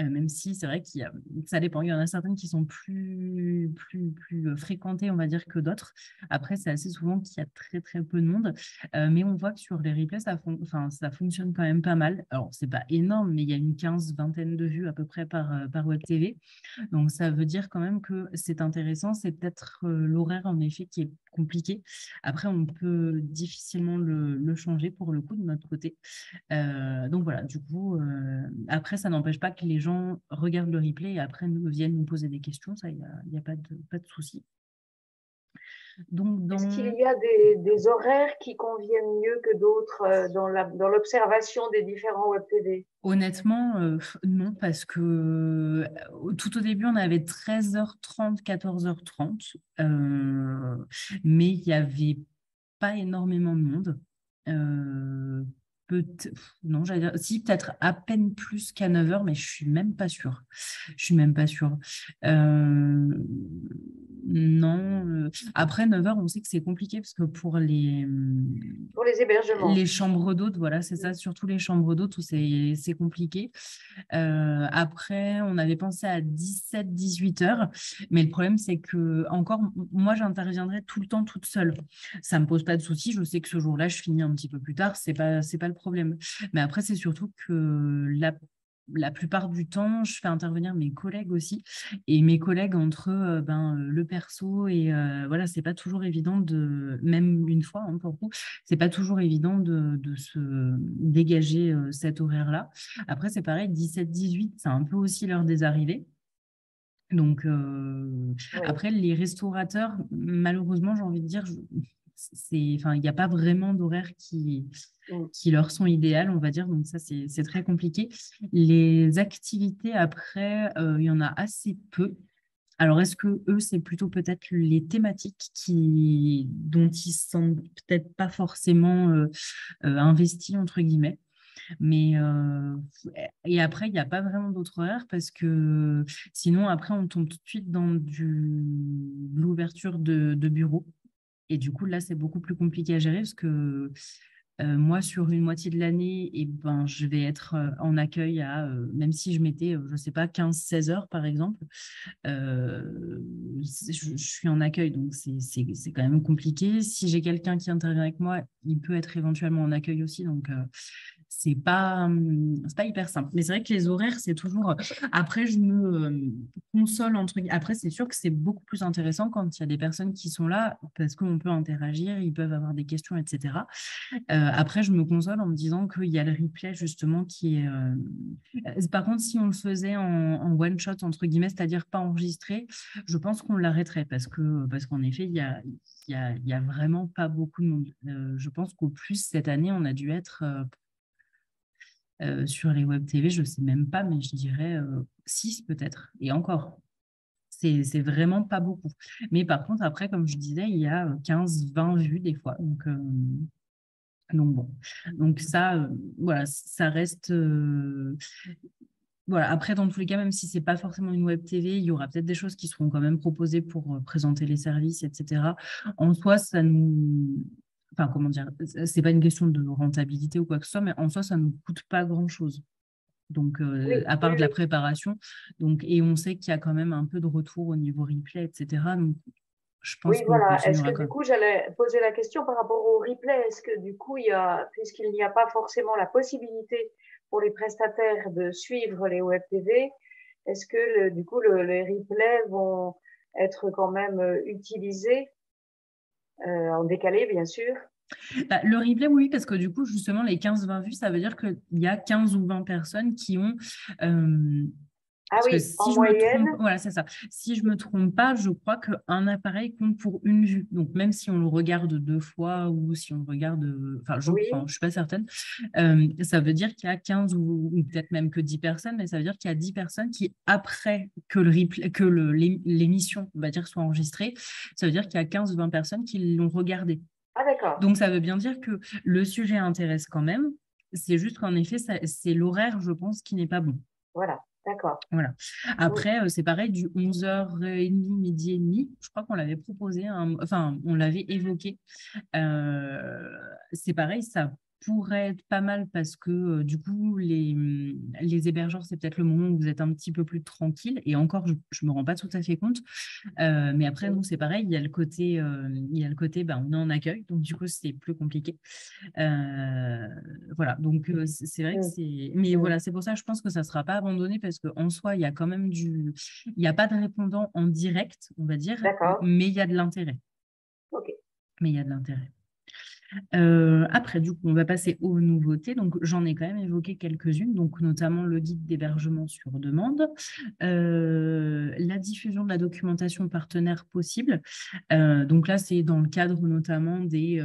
Euh, même si c'est vrai qu'il y a, ça dépend. Il y en a certaines qui sont plus, plus, plus euh, fréquentées, on va dire, que d'autres. Après, c'est assez souvent qu'il y a très, très peu de monde. mais on voit que sur les replays, ça, fonctionne quand même pas mal. Alors, c'est pas énorme, mais il y a une quinze, vingtaine de vues à peu près par, par web TV. Donc, ça veut dire quand même que c'est intéressant. C'est peut-être l'horaire, en effet, qui est compliqué. Après, on peut difficilement le, changer pour le coup de notre côté. Euh, donc voilà, du coup, euh, après, ça n'empêche pas que les gens regardent le replay et après nous viennent nous poser des questions. Ça, il n'y a, pas de souci. Donc, Est-ce qu'il y a des, horaires qui conviennent mieux que d'autres euh, dans l'observation des différents web TV Honnêtement, euh, non, parce que euh, tout au début, on avait 13h30, 14h30, mais il n'y avait pas énormément de monde. Peut non, j'allais dire, si peut-être à peine plus qu'à 9h, mais je suis même pas sûre. Je suis même pas sûre. Non. Euh, après 9 heures, on sait que c'est compliqué parce que pour les, pour les hébergements. Les chambres d'hôtes, voilà, c'est ça, surtout les chambres d'hôtes où c'est compliqué. Euh, après, on avait pensé à 17-18 heures, mais le problème, c'est que, encore, moi, j'interviendrai tout le temps toute seule. Ça ne me pose pas de souci. Je sais que ce jour-là, je finis un petit peu plus tard. Ce n'est pas, pas le problème. Mais après, c'est surtout que la la plupart du temps, je fais intervenir mes collègues aussi. Et mes collègues, entre euh, ben, euh, le perso et euh, voilà, c'est pas toujours évident de, même une fois hein, pour vous, c'est pas toujours évident de, se dégager cet horaire-là. Après, c'est pareil, 17-18, c'est un peu aussi l'heure des arrivées. Donc, après, les restaurateurs, malheureusement, j'ai envie de dire, c'est, enfin, il n'y a pas vraiment d'horaire qui. Qui leur sont idéales, on va dire. Donc ça, c'est très compliqué. Les activités après, euh, il y en a assez peu. Alors, est-ce que eux, c'est plutôt peut-être les thématiques qui, dont ils sont peut-être pas forcément euh, euh, investis, entre guillemets mais et après, il n'y a pas vraiment d'autres horaires parce que sinon, après, on tombe tout de suite dans du, l'ouverture de, de bureaux. Et du coup, là, c'est beaucoup plus compliqué à gérer parce que euh, moi, sur une moitié de l'année, eh ben, je vais être euh, en accueil à, euh, même si je mettais, je ne sais pas, 15-16 heures par exemple, je, je, suis en accueil, donc c'est quand même compliqué. Si j'ai quelqu'un qui intervient avec moi, il peut être éventuellement en accueil aussi. Donc, c'est pas, hum, pas hyper simple. Mais c'est vrai que les horaires, c'est toujours. Euh, après, je me euh, console entre Après, c'est sûr que c'est beaucoup plus intéressant quand il y a des personnes qui sont là parce qu'on peut interagir, ils peuvent avoir des questions, etc. Euh, après, je me console en me disant qu'il y a le replay justement qui est. Par contre, si on le faisait en, one shot entre guillemets, c'est-à-dire pas enregistré, je pense qu'on l'arrêterait parce que parce qu'en effet, il y a il y, a, vraiment pas beaucoup de monde. je pense qu'au plus cette année, on a dû être euh, sur les web TV, je ne sais même pas, mais je dirais 6 euh, peut-être, et encore. C'est vraiment pas beaucoup. Mais par contre, après, comme je disais, il y a 15-20 vues des fois. Donc, euh, donc bon. Donc ça, voilà, ça reste... voilà. Après, dans tous les cas, même si c'est pas forcément une web TV, il y aura peut-être des choses qui seront quand même proposées pour présenter les services, etc. En soi, ça nous, enfin comment dire, c'est pas une question de rentabilité ou quoi que ce soit, mais en soi, ça ne nous coûte pas grand-chose. Donc, euh, à part de la préparation. Donc, et on sait qu'il y a quand même un peu de retour au niveau replay, etc. Donc, je pense oui, voilà. Est-ce que du coup, j'allais poser la question par rapport au replay Est-ce que du coup, il y a, puisqu'il n'y a pas forcément la possibilité pour les prestataires de suivre les web TV, est-ce que du coup, les replays vont être quand même euh, utilisés en décalé, bien sûr. Bah, le replay, oui, parce que du coup, justement, les 15-20 vues, ça veut dire qu'il y a 15 ou 20 personnes qui ont. Ah oui, si en moyenne. voilà, c'est ça. Si je me trompe pas, je crois qu'un appareil compte pour une vue. Donc, même si on le regarde deux fois ou si on le regarde, enfin, je ne suis pas certaine, euh, ça veut dire qu'il y a 15 ou, peut-être même que 10 personnes, mais ça veut dire qu'il y a 10 personnes qui, après que le que l'émission, on va dire, soit enregistrée, ça veut dire qu'il y a 15 ou 20 personnes qui l'ont regardé. Ah, d'accord. Donc, ça veut bien dire que le sujet intéresse quand même. C'est juste qu'en effet, c'est l'horaire, je pense, qui n'est pas bon. Voilà. D'accord. Voilà. Après, euh, c'est pareil, du 11h30, midi et demi. Je crois qu'on l'avait proposé, enfin, on l'avait évoqué. Euh, c'est pareil, ça pourrait être pas mal parce que euh, du coup, les, mmh, les hébergeurs, c'est peut-être le moment où vous êtes un petit peu plus tranquille. Et encore, je ne me rends pas tout à fait compte. Euh, mais après, nous, c'est pareil. Il y a le côté, euh, il y a le côté ben, on est en accueil. Donc, du coup, c'est plus compliqué. voilà. Donc, c'est vrai que c'est. Mais voilà, c'est pour ça que je pense que ça ne sera pas abandonné parce qu'en soi, il y a quand même du. Il n'y a pas de répondant en direct, on va dire. Mais il y a de l'intérêt. OK. Mais il y a de l'intérêt. Euh, après, du coup, on va passer aux nouveautés. Donc, j'en ai quand même évoqué quelques-unes, donc notamment le guide d'hébergement sur demande, euh, la diffusion de la documentation partenaire possible. Euh, donc là, c'est dans le cadre notamment des,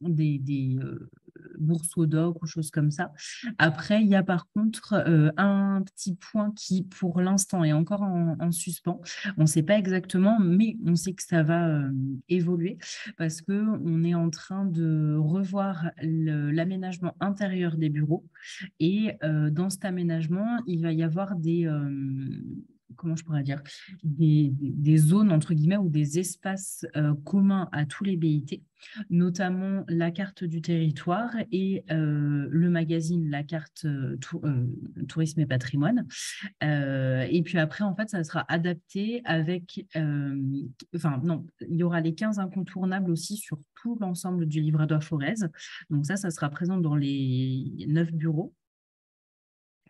des, des bourse au doc ou choses comme ça. Après, il y a par contre euh, un petit point qui, pour l'instant, est encore en, suspens. On ne sait pas exactement, mais on sait que ça va euh, évoluer parce qu'on est en train de revoir l'aménagement intérieur des bureaux. Et euh, dans cet aménagement, il va y avoir des comment je pourrais dire, des, zones, entre guillemets, ou des espaces euh, communs à tous les BIT, notamment la carte du territoire et euh, le magazine, la carte euh, tourisme et patrimoine. et puis après, en fait, ça sera adapté avec, enfin, non, il y aura les 15 incontournables aussi sur tout l'ensemble du livre à Forez. Donc ça, ça sera présent dans les 9 bureaux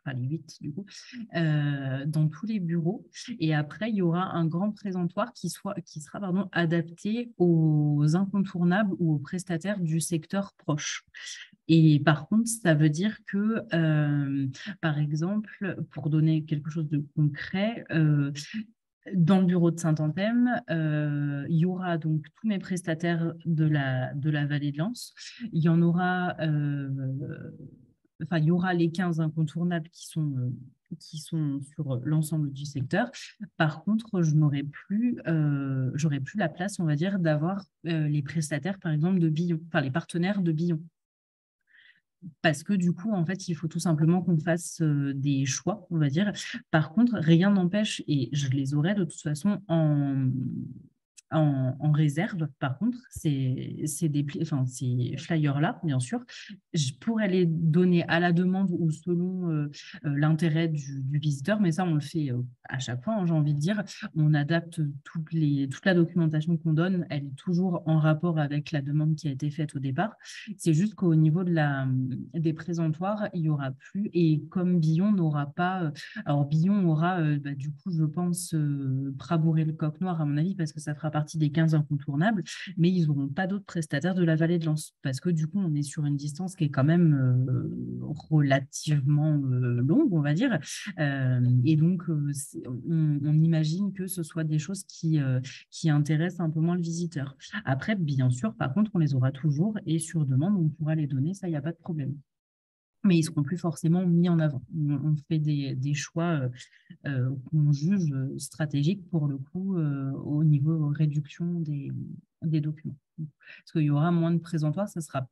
enfin les 8 du coup, euh, dans tous les bureaux. Et après, il y aura un grand présentoir qui, soit, qui sera pardon, adapté aux incontournables ou aux prestataires du secteur proche. Et par contre, ça veut dire que, euh, par exemple, pour donner quelque chose de concret, euh, dans le bureau de Saint-Anthème, il y aura donc tous mes prestataires de la, de la vallée de Lens. Il y en aura enfin, il y aura les 15 incontournables qui sont, euh, qui sont sur l'ensemble du secteur. Par contre, je n'aurai plus, euh, plus la place, on va dire, d'avoir euh, les prestataires, par exemple, de Billon, enfin les partenaires de Billon. Parce que du coup, en fait, il faut tout simplement qu'on fasse des choix, on va dire. Par contre, rien n'empêche, et je les aurai de toute façon en, en, réserve, par contre, des enfin, ces flyers-là, bien sûr, je pourrais les donner à la demande ou selon euh, euh, l'intérêt du, visiteur, mais ça, on le fait euh, à chaque fois, hein, j'ai envie de dire. On adapte toutes les, toute la documentation qu'on donne, elle est toujours en rapport avec la demande qui a été faite au départ. C'est juste qu'au niveau de la, des présentoirs, il n'y aura plus, et comme Billon n'aura pas, alors Billon aura, bah, du coup, je pense, Prabouré le coq noir, à mon avis, parce que ça fera partie des 15 incontournables, mais ils n'auront pas d'autres prestataires de la vallée de Lens, parce que du coup, on est sur une distance qui est quand même euh, relativement euh, longue, on va dire. Euh, et donc, on, imagine que ce soit des choses qui, qui intéressent un peu moins le visiteur. Après, bien sûr, par contre, on les aura toujours et sur demande, on pourra les donner, ça, il n'y a pas de problème mais ils ne seront plus forcément mis en avant. On, fait des, des choix euh, euh, qu'on juge stratégiques pour le coup euh, au niveau réduction des, des documents. Parce qu'il y aura moins de présentoirs, ça sera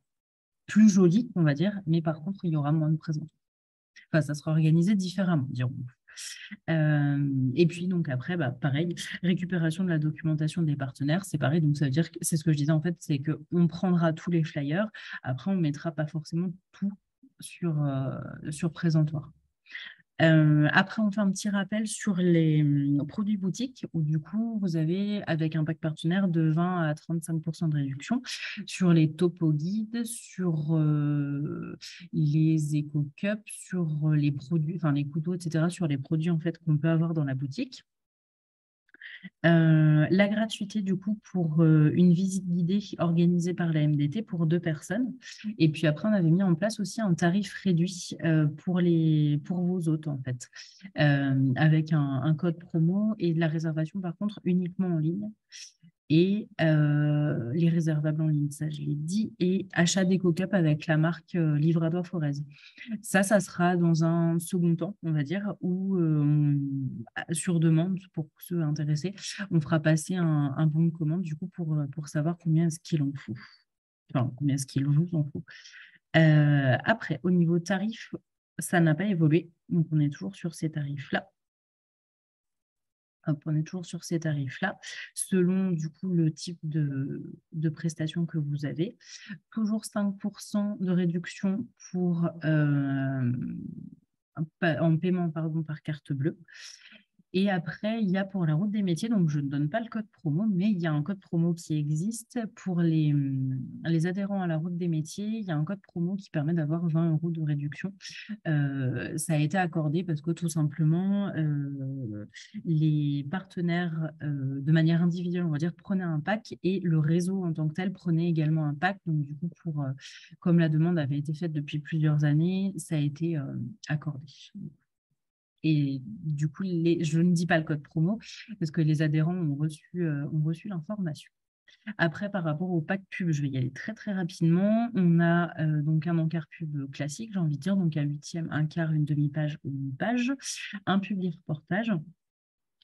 plus joli, on va dire, mais par contre, il y aura moins de présentoirs. Enfin, ça sera organisé différemment, dirons et puis, donc après, bah, pareil, récupération de la documentation des partenaires, c'est pareil. Donc, ça veut dire que c'est ce que je disais en fait, c'est qu'on prendra tous les flyers. Après, on mettra pas forcément tout sur, euh, sur présentoir. Euh, après, on fait un petit rappel sur les hum, produits boutiques, où du coup, vous avez, avec un pack partenaire, de 20 à 35% de réduction sur les topo guides, sur euh, les éco-cups, sur les produits, enfin les couteaux, etc., sur les produits en fait qu'on peut avoir dans la boutique. Euh, la gratuité, du coup, pour euh, une visite guidée organisée par la MDT pour deux personnes. Et puis après, on avait mis en place aussi un tarif réduit euh, pour, les, pour vos hôtes, en fait, avec un, un, code promo et de la réservation, par contre, uniquement en ligne et euh, les réservables en ligne, ça je l'ai dit, et achat d'éco-cup avec la marque euh, Livradois Forez. Ça, ça sera dans un second temps, on va dire, où euh, sur demande, pour ceux intéressés, on fera passer un, bon de commande du coup pour, pour savoir combien est-ce qu'il en faut. Enfin, combien est-ce qu'il vous en faut. après, au niveau tarif, ça n'a pas évolué, donc on est toujours sur ces tarifs-là on est toujours sur ces tarifs-là, selon du coup le type de, de prestation que vous avez. Toujours 5% de réduction pour, euh, en paiement par carte bleue. Et après, il y a pour la route des métiers, donc je ne donne pas le code promo, mais il y a un code promo qui existe pour les, hum, les adhérents à la route des métiers. Il y a un code promo qui permet d'avoir 20 euros de réduction. Euh, ça a été accordé parce que tout simplement, euh, les partenaires, euh, de manière individuelle, on va dire, prenaient un pack et le réseau en tant que tel prenait également un pack. Donc, du coup, pour, comme la demande avait été faite depuis plusieurs années, ça a été accordé. Et du coup, je ne dis pas le code promo parce que les adhérents ont reçu, euh, reçu l'information. Après, par rapport au pack pub, je vais y aller très très rapidement. On a euh, donc un encart pub classique, j'ai envie de dire, donc un huitième, un quart, une demi-page ou une page, un public reportage,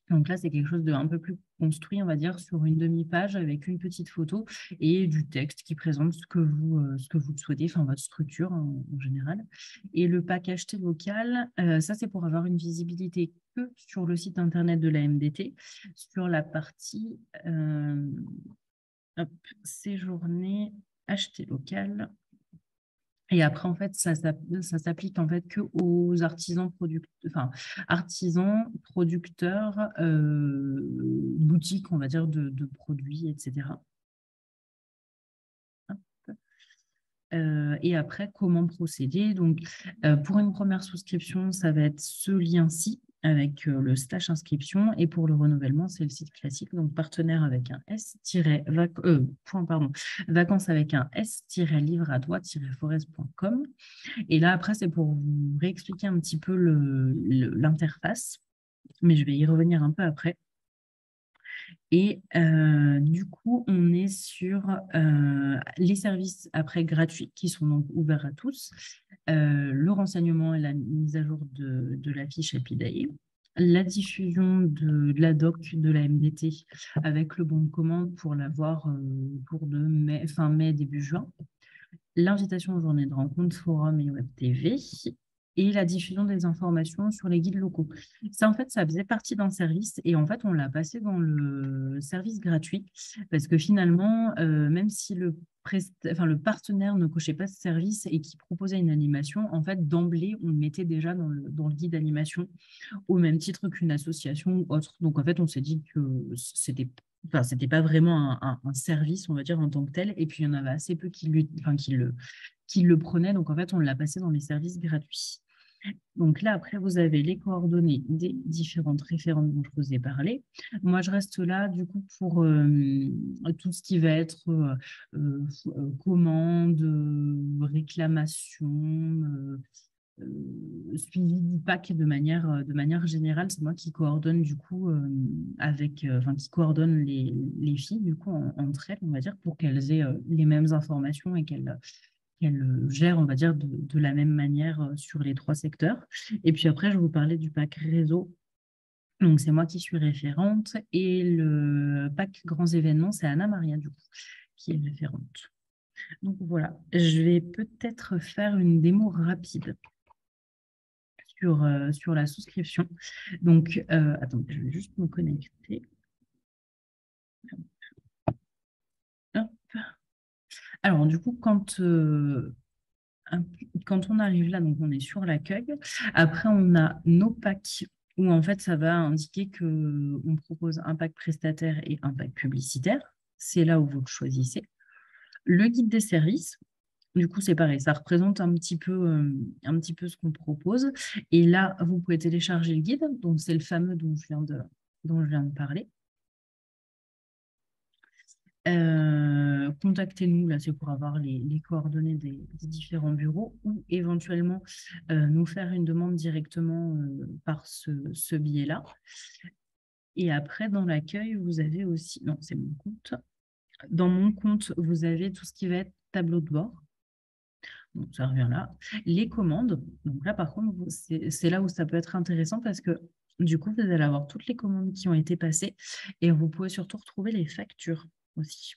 donc là, c'est quelque chose de un peu plus construit, on va dire, sur une demi-page avec une petite photo et du texte qui présente ce que vous, euh, ce que vous souhaitez, enfin votre structure en, général. Et le pack acheté local, euh, ça c'est pour avoir une visibilité que sur le site internet de la MDT, sur la partie euh, séjourner acheté local. Et après, en fait, ça, ça, s'applique en fait artisans producteurs, enfin, artisans, producteurs, euh, boutiques, on va dire, de, produits, etc. Euh, et après, comment procéder? Donc, euh, pour une première souscription, ça va être ce lien-ci avec euh, le stage inscription. Et pour le renouvellement, c'est le site classique, donc partenaire avec un S, euh, avec un S-livre à forestcom Et là, après, c'est pour vous réexpliquer un petit peu l'interface, mais je vais y revenir un peu après. Et euh, du coup, on est sur les services après gratuits qui sont donc ouverts à tous. Euh, le renseignement et la mise à jour de, la fiche APIDAE, la diffusion de, la doc de la MDT avec le bon de commande pour l'avoir euh, pour de mai, fin mai, début juin, l'invitation aux journées de rencontre, forum et web TV, et la diffusion des informations sur les guides locaux. Ça, en fait, ça faisait partie d'un service et en fait, on l'a passé dans le service gratuit parce que finalement, euh, même si le, partenaire ne cochait pas ce service et qui proposait une animation, en fait, d'emblée, on le mettait déjà dans le, guide d'animation au même titre qu'une association ou autre. Donc, en fait, on s'est dit que c'était Enfin, pas vraiment un, service, on va dire, en tant que tel. Et puis, il y en avait assez peu qui, le, qui le prenaient. Donc, en fait, on l'a passé dans les services gratuits. Donc là, après, vous avez les coordonnées des différentes référentes dont je vous ai parlé. Moi, je reste là, du coup, pour euh, tout ce qui va être euh, euh, commande, réclamation, suivi du pack de manière, de manière générale. C'est moi qui coordonne, du coup, avec, enfin, qui coordonne les, les, filles, du coup, entre elles, on va dire, pour qu'elles aient les mêmes informations et qu'elles qu'elle euh, gère, on va dire, de, la même manière euh, sur les trois secteurs. Et puis après, je vais vous parler du pack réseau. Donc, c'est moi qui suis référente. Et le pack grands événements, c'est Anna Maria, du coup, qui est référente. Donc, voilà. Je vais peut-être faire une démo rapide sur, euh, sur la souscription. Donc, attendez, je vais juste me connecter. Alors, du coup, quand, euh, quand on arrive là, donc on est sur l'accueil, après, on a nos packs où en fait, ça va indiquer qu'on propose un pack prestataire et un pack publicitaire. C'est là où vous le choisissez. Le guide des services, du coup, c'est pareil, ça représente un petit peu, euh, un petit peu ce qu'on propose. Et là, vous pouvez télécharger le guide. Donc, c'est le fameux dont je viens dont je viens de parler. Euh, contactez-nous, là c'est pour avoir les, coordonnées des, différents bureaux ou éventuellement euh, nous faire une demande directement euh, par ce, ce biais-là. Et après, dans l'accueil, vous avez aussi, non, c'est mon compte. Dans mon compte, vous avez tout ce qui va être tableau de bord. Donc, ça revient là. Les commandes. Donc là, par contre, c'est là où ça peut être intéressant parce que du coup, vous allez avoir toutes les commandes qui ont été passées et vous pouvez surtout retrouver les factures aussi.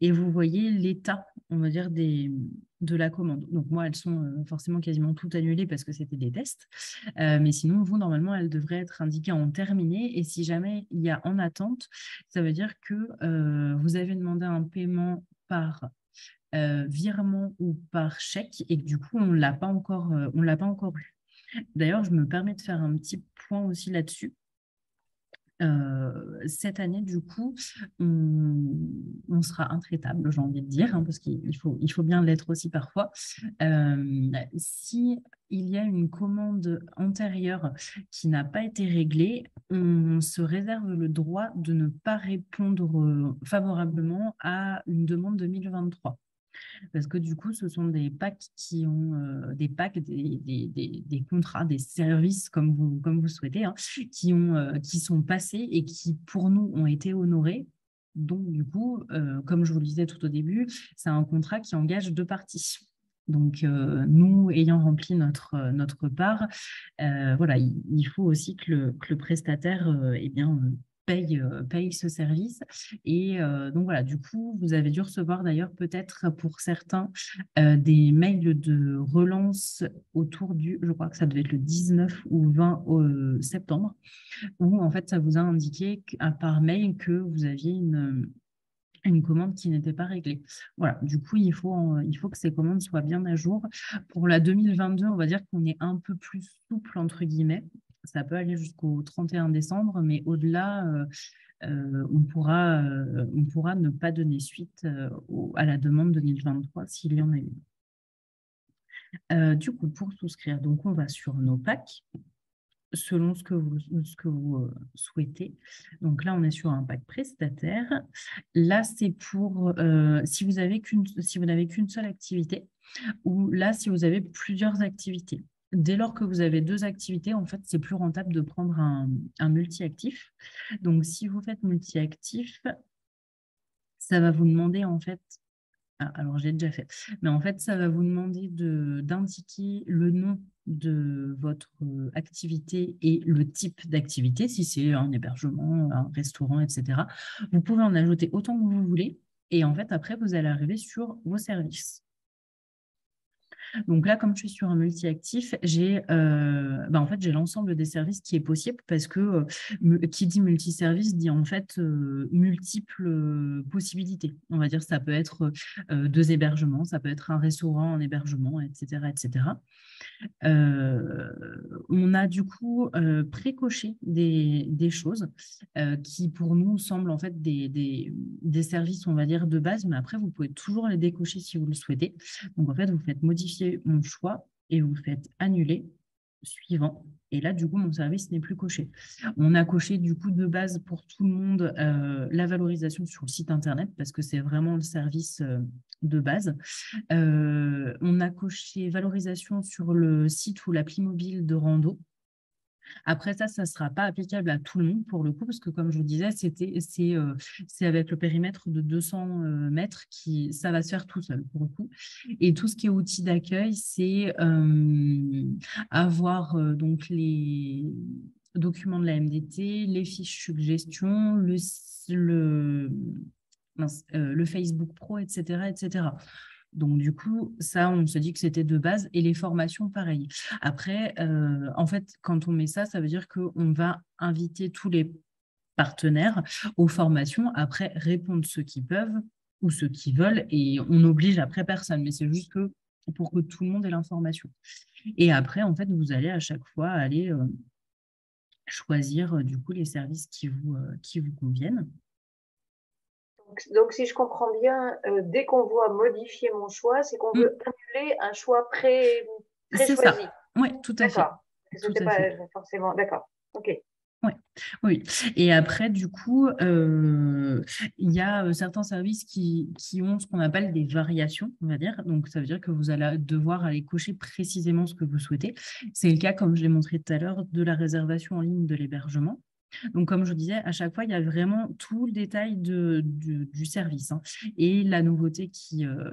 Et vous voyez l'état, on va dire, des, de la commande. Donc moi, elles sont euh, forcément quasiment toutes annulées parce que c'était des tests. Euh, mais sinon, vous, normalement, elles devraient être indiquées en terminé. Et si jamais il y a en attente, ça veut dire que euh, vous avez demandé un paiement par virement ou par chèque et que du coup, on ne l'a pas encore, on l'a pas encore eu. D'ailleurs, je me permets de faire un petit point aussi là-dessus. Euh, cette année, du coup, on, sera intraitable, j'ai envie de dire, hein, parce qu'il faut, bien l'être aussi parfois. Euh, si il y a une commande antérieure qui n'a pas été réglée, on se réserve le droit de ne pas répondre favorablement à une demande 2023 parce que du coup, ce sont des packs qui ont euh, des packs, des, des, des, contrats, des services comme vous, comme vous souhaitez, hein, qui, ont, euh, qui sont passés et qui, pour nous, ont été honorés. Donc, du coup, euh, comme je vous le disais tout au début, c'est un contrat qui engage deux parties. Donc, nous, ayant rempli notre, notre part, voilà, il, faut aussi que le, que le prestataire eh bien, paye, euh, ce service. Et euh, donc voilà, du coup, vous avez dû recevoir d'ailleurs peut-être pour certains euh, des mails de relance autour du, je crois que ça devait être le 19 ou 20 septembre, où en fait ça vous a indiqué par mail que vous aviez une une commande qui n'était pas réglée. Voilà, du coup, il faut, il faut que ces commandes soient bien à jour. Pour la 2022, on va dire qu'on est un peu plus souple, entre guillemets, ça peut aller jusqu'au 31 décembre, mais au-delà, euh, euh, on, pourra, euh, on pourra ne pas donner suite à la demande 2023 s'il y en a une. du coup, pour souscrire, donc on va sur nos packs selon ce que vous, souhaitez. Donc là, on est sur un pack prestataire. Là, c'est pour si vous n'avez qu'une seule activité ou là, si vous avez plusieurs activités. Dès lors que vous avez deux activités, en fait, c'est plus rentable de prendre un, multi-actif. Donc, si vous faites multi-actif, ça va vous demander, en fait, ah, alors j'ai déjà fait, mais en fait, ça va vous demander d'indiquer le nom de votre activité et le type d'activité, si c'est un hébergement, un restaurant, etc. Vous pouvez en ajouter autant que vous voulez. Et en fait, après, vous allez arriver sur vos services. Donc là, comme je suis sur un multi-actif, j'ai bah, en fait, l'ensemble des services qui est possible parce que euh, qui dit multi-service dit en fait euh, multiples possibilités. On va dire ça peut être deux hébergements, ça peut être un restaurant, un hébergement, etc. etc. on a du coup précoché des, des choses qui pour nous semblent en fait des, des, des services, on va dire, de base, mais après, vous pouvez toujours les décocher si vous le souhaitez. Donc en fait, vous faites modifier mon choix et vous faites annuler suivant. Et là, du coup, mon service n'est plus coché. On a coché, du coup, de base pour tout le monde euh, la valorisation sur le site Internet parce que c'est vraiment le service euh, de base. Euh, on a coché valorisation sur le site ou l'appli mobile de rando après ça, ça ne sera pas applicable à tout le monde pour le coup, parce que comme je vous disais, euh, c'est avec le périmètre de 200 euh, mètres qui ça va se faire tout seul pour le coup. Et tout ce qui est outils d'accueil, c'est euh, avoir donc les documents de la MDT, les fiches suggestions, le, le, le Facebook Pro, etc., etc. Donc, du coup, ça, on se dit que c'était de base. Et les formations, pareil. Après, euh, en fait, quand on met ça, ça veut dire qu'on va inviter tous les partenaires aux formations. Après, répondre ceux qui peuvent ou ceux qui veulent. Et on n'oblige après personne. Mais c'est juste que pour que tout le monde ait l'information. Et après, en fait, vous allez à chaque fois aller euh, choisir euh, du coup les services qui vous, qui vous conviennent. Donc, si je comprends bien, euh, dès qu'on voit modifier mon choix, c'est qu'on mm. veut annuler un choix pré, choisi Oui, tout à fait. D'accord. C'était pas forcément. D'accord. OK. Ouais, oui. Et après, du coup, euh, il y a euh, certains services qui, qui ont ce qu'on appelle des variations, on va dire. Donc, ça veut dire que vous allez devoir aller cocher précisément ce que vous souhaitez. C'est le cas, comme je l'ai montré tout à l'heure, de la réservation en ligne de l'hébergement. Donc, comme je disais, à chaque fois, il y a vraiment tout le détail du, service hein, et la nouveauté qui, euh,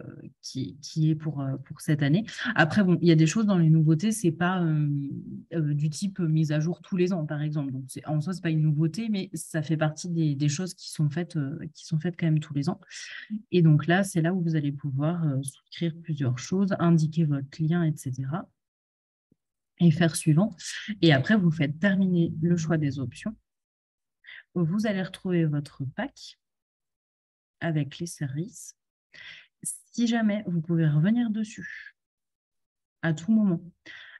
est pour, euh, pour cette année. Après, bon, il y a des choses dans les nouveautés, ce n'est pas euh, du type mise à jour tous les ans, par exemple. Donc, en soi, ce n'est pas une nouveauté, mais ça fait partie des, des choses qui sont, faites, qui sont faites quand même tous les ans. Et donc là, c'est là où vous allez pouvoir souscrire plusieurs choses, indiquer votre lien, etc et faire suivant. Et après, vous faites terminer le choix des options vous allez retrouver votre pack avec les services. Si jamais vous pouvez revenir dessus à tout moment.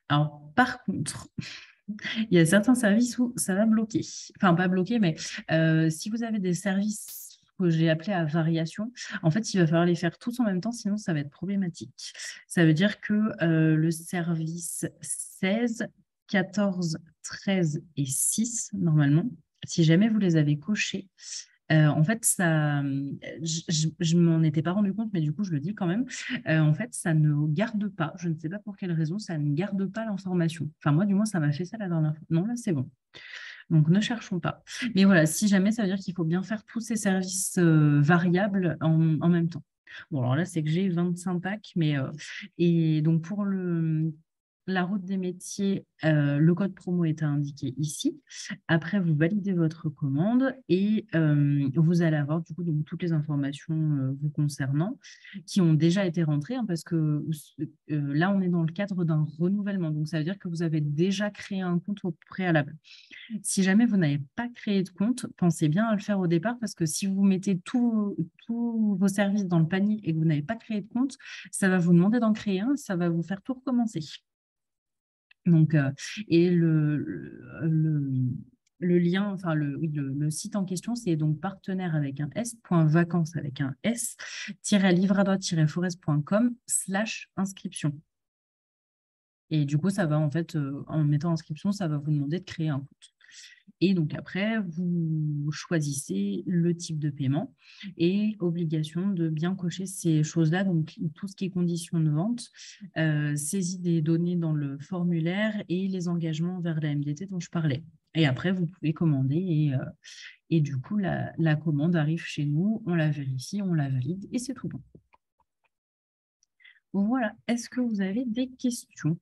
Alors, par contre, il y a certains services où ça va bloquer. Enfin, pas bloquer, mais euh, si vous avez des services que j'ai appelés à variation, en fait, il va falloir les faire tous en même temps, sinon ça va être problématique. Ça veut dire que euh, le service 16, 14, 13 et 6, normalement, si jamais vous les avez cochés, euh, en fait, ça, je ne m'en étais pas rendu compte, mais du coup, je le dis quand même. Euh, en fait, ça ne garde pas, je ne sais pas pour quelle raison, ça ne garde pas l'information. Enfin, moi, du moins, ça m'a fait ça la dernière fois. Non, là, c'est bon. Donc, ne cherchons pas. Mais voilà, si jamais, ça veut dire qu'il faut bien faire tous ces services euh, variables en, même temps. Bon, alors là, c'est que j'ai 25 packs, mais et donc pour le la route des métiers, euh, le code promo est indiqué ici. Après, vous validez votre commande et euh, vous allez avoir du coup toutes les informations euh, vous concernant qui ont déjà été rentrées hein, parce que là, on est dans le cadre d'un renouvellement. Donc, ça veut dire que vous avez déjà créé un compte au préalable. Si jamais vous n'avez pas créé de compte, pensez bien à le faire au départ parce que si vous mettez tous vos services dans le panier et que vous n'avez pas créé de compte, ça va vous demander d'en créer un, ça va vous faire tout recommencer. Donc, euh, et le, le, lien, enfin le, le, site en question, c'est donc partenaire avec un S, point vacances avec un S, livrador-forest.com slash inscription. Et du coup, ça va en fait, euh, en mettant inscription, ça va vous demander de créer un compte. Et donc après, vous choisissez le type de paiement et obligation de bien cocher ces choses-là, donc tout ce qui est conditions de vente, euh, saisie des données dans le formulaire et les engagements vers la MDT dont je parlais. Et après, vous pouvez commander et, euh, et du coup, la, la commande arrive chez nous, on la vérifie, on la valide et c'est tout bon. Voilà, est-ce que vous avez des questions?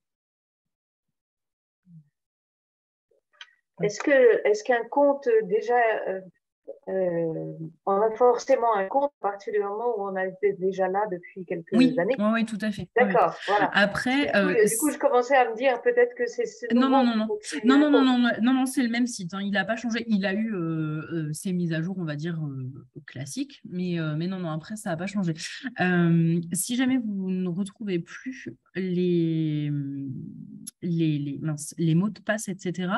Est-ce que est-ce qu'un compte déjà euh, on a forcément un compte à partir du moment où on était déjà là depuis quelques années. Oui, oui, tout à fait. D'accord, voilà. Après, du coup, euh, je commençais à me dire peut-être que c'est non non non non. non non non non non non c'est le même site. Hein. Il n'a pas changé. Il a eu euh, ses mises à jour, on va dire classiques, mais mais non non après ça n'a pas changé. si jamais vous ne retrouvez plus les les les, les mots de passe etc.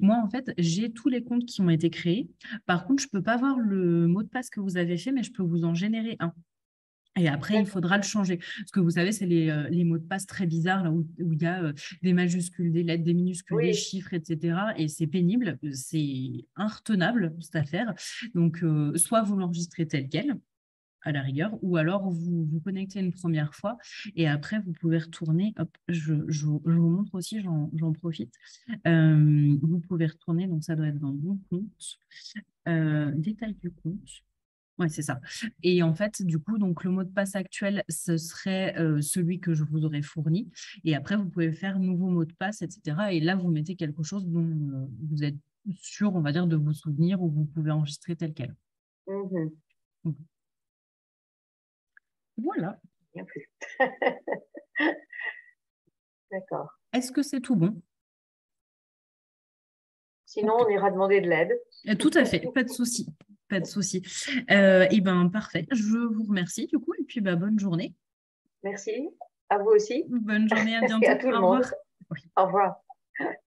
Moi en fait j'ai tous les comptes qui ont été créés. Par contre je peux pas voir le mot de passe que vous avez fait, mais je peux vous en générer un. Et après, il faudra le changer. Ce que vous savez, c'est les, euh, les, mots de passe très bizarres, là où, il y a euh, des majuscules, des lettres, des minuscules, des chiffres, etc. Et c'est pénible, c'est inretenable, cette affaire. Donc, euh, soit vous l'enregistrez tel quel, à la rigueur, ou alors vous vous connectez une première fois et après vous pouvez retourner. Hop, je, je, vous montre aussi, j'en profite. vous pouvez retourner, donc ça doit être dans Bon compte. Euh, détail du compte. Oui, c'est ça. Et en fait, du coup, donc le mot de passe actuel, ce serait euh, celui que je vous aurais fourni. Et après, vous pouvez faire nouveau mot de passe, etc. Et là, vous mettez quelque chose dont euh, vous êtes sûr, on va dire, de vous souvenir ou vous pouvez enregistrer tel quel. Mmh voilà. Bien plus. D'accord. Est-ce que c'est tout bon? Sinon, on ira demander de l'aide. Euh, tout à fait, pas de souci. Pas de souci. Euh, et ben parfait. Je vous remercie du coup et puis bah, bonne journée. Merci. À vous aussi. Bonne journée, à bientôt. à tout le monde. Au revoir.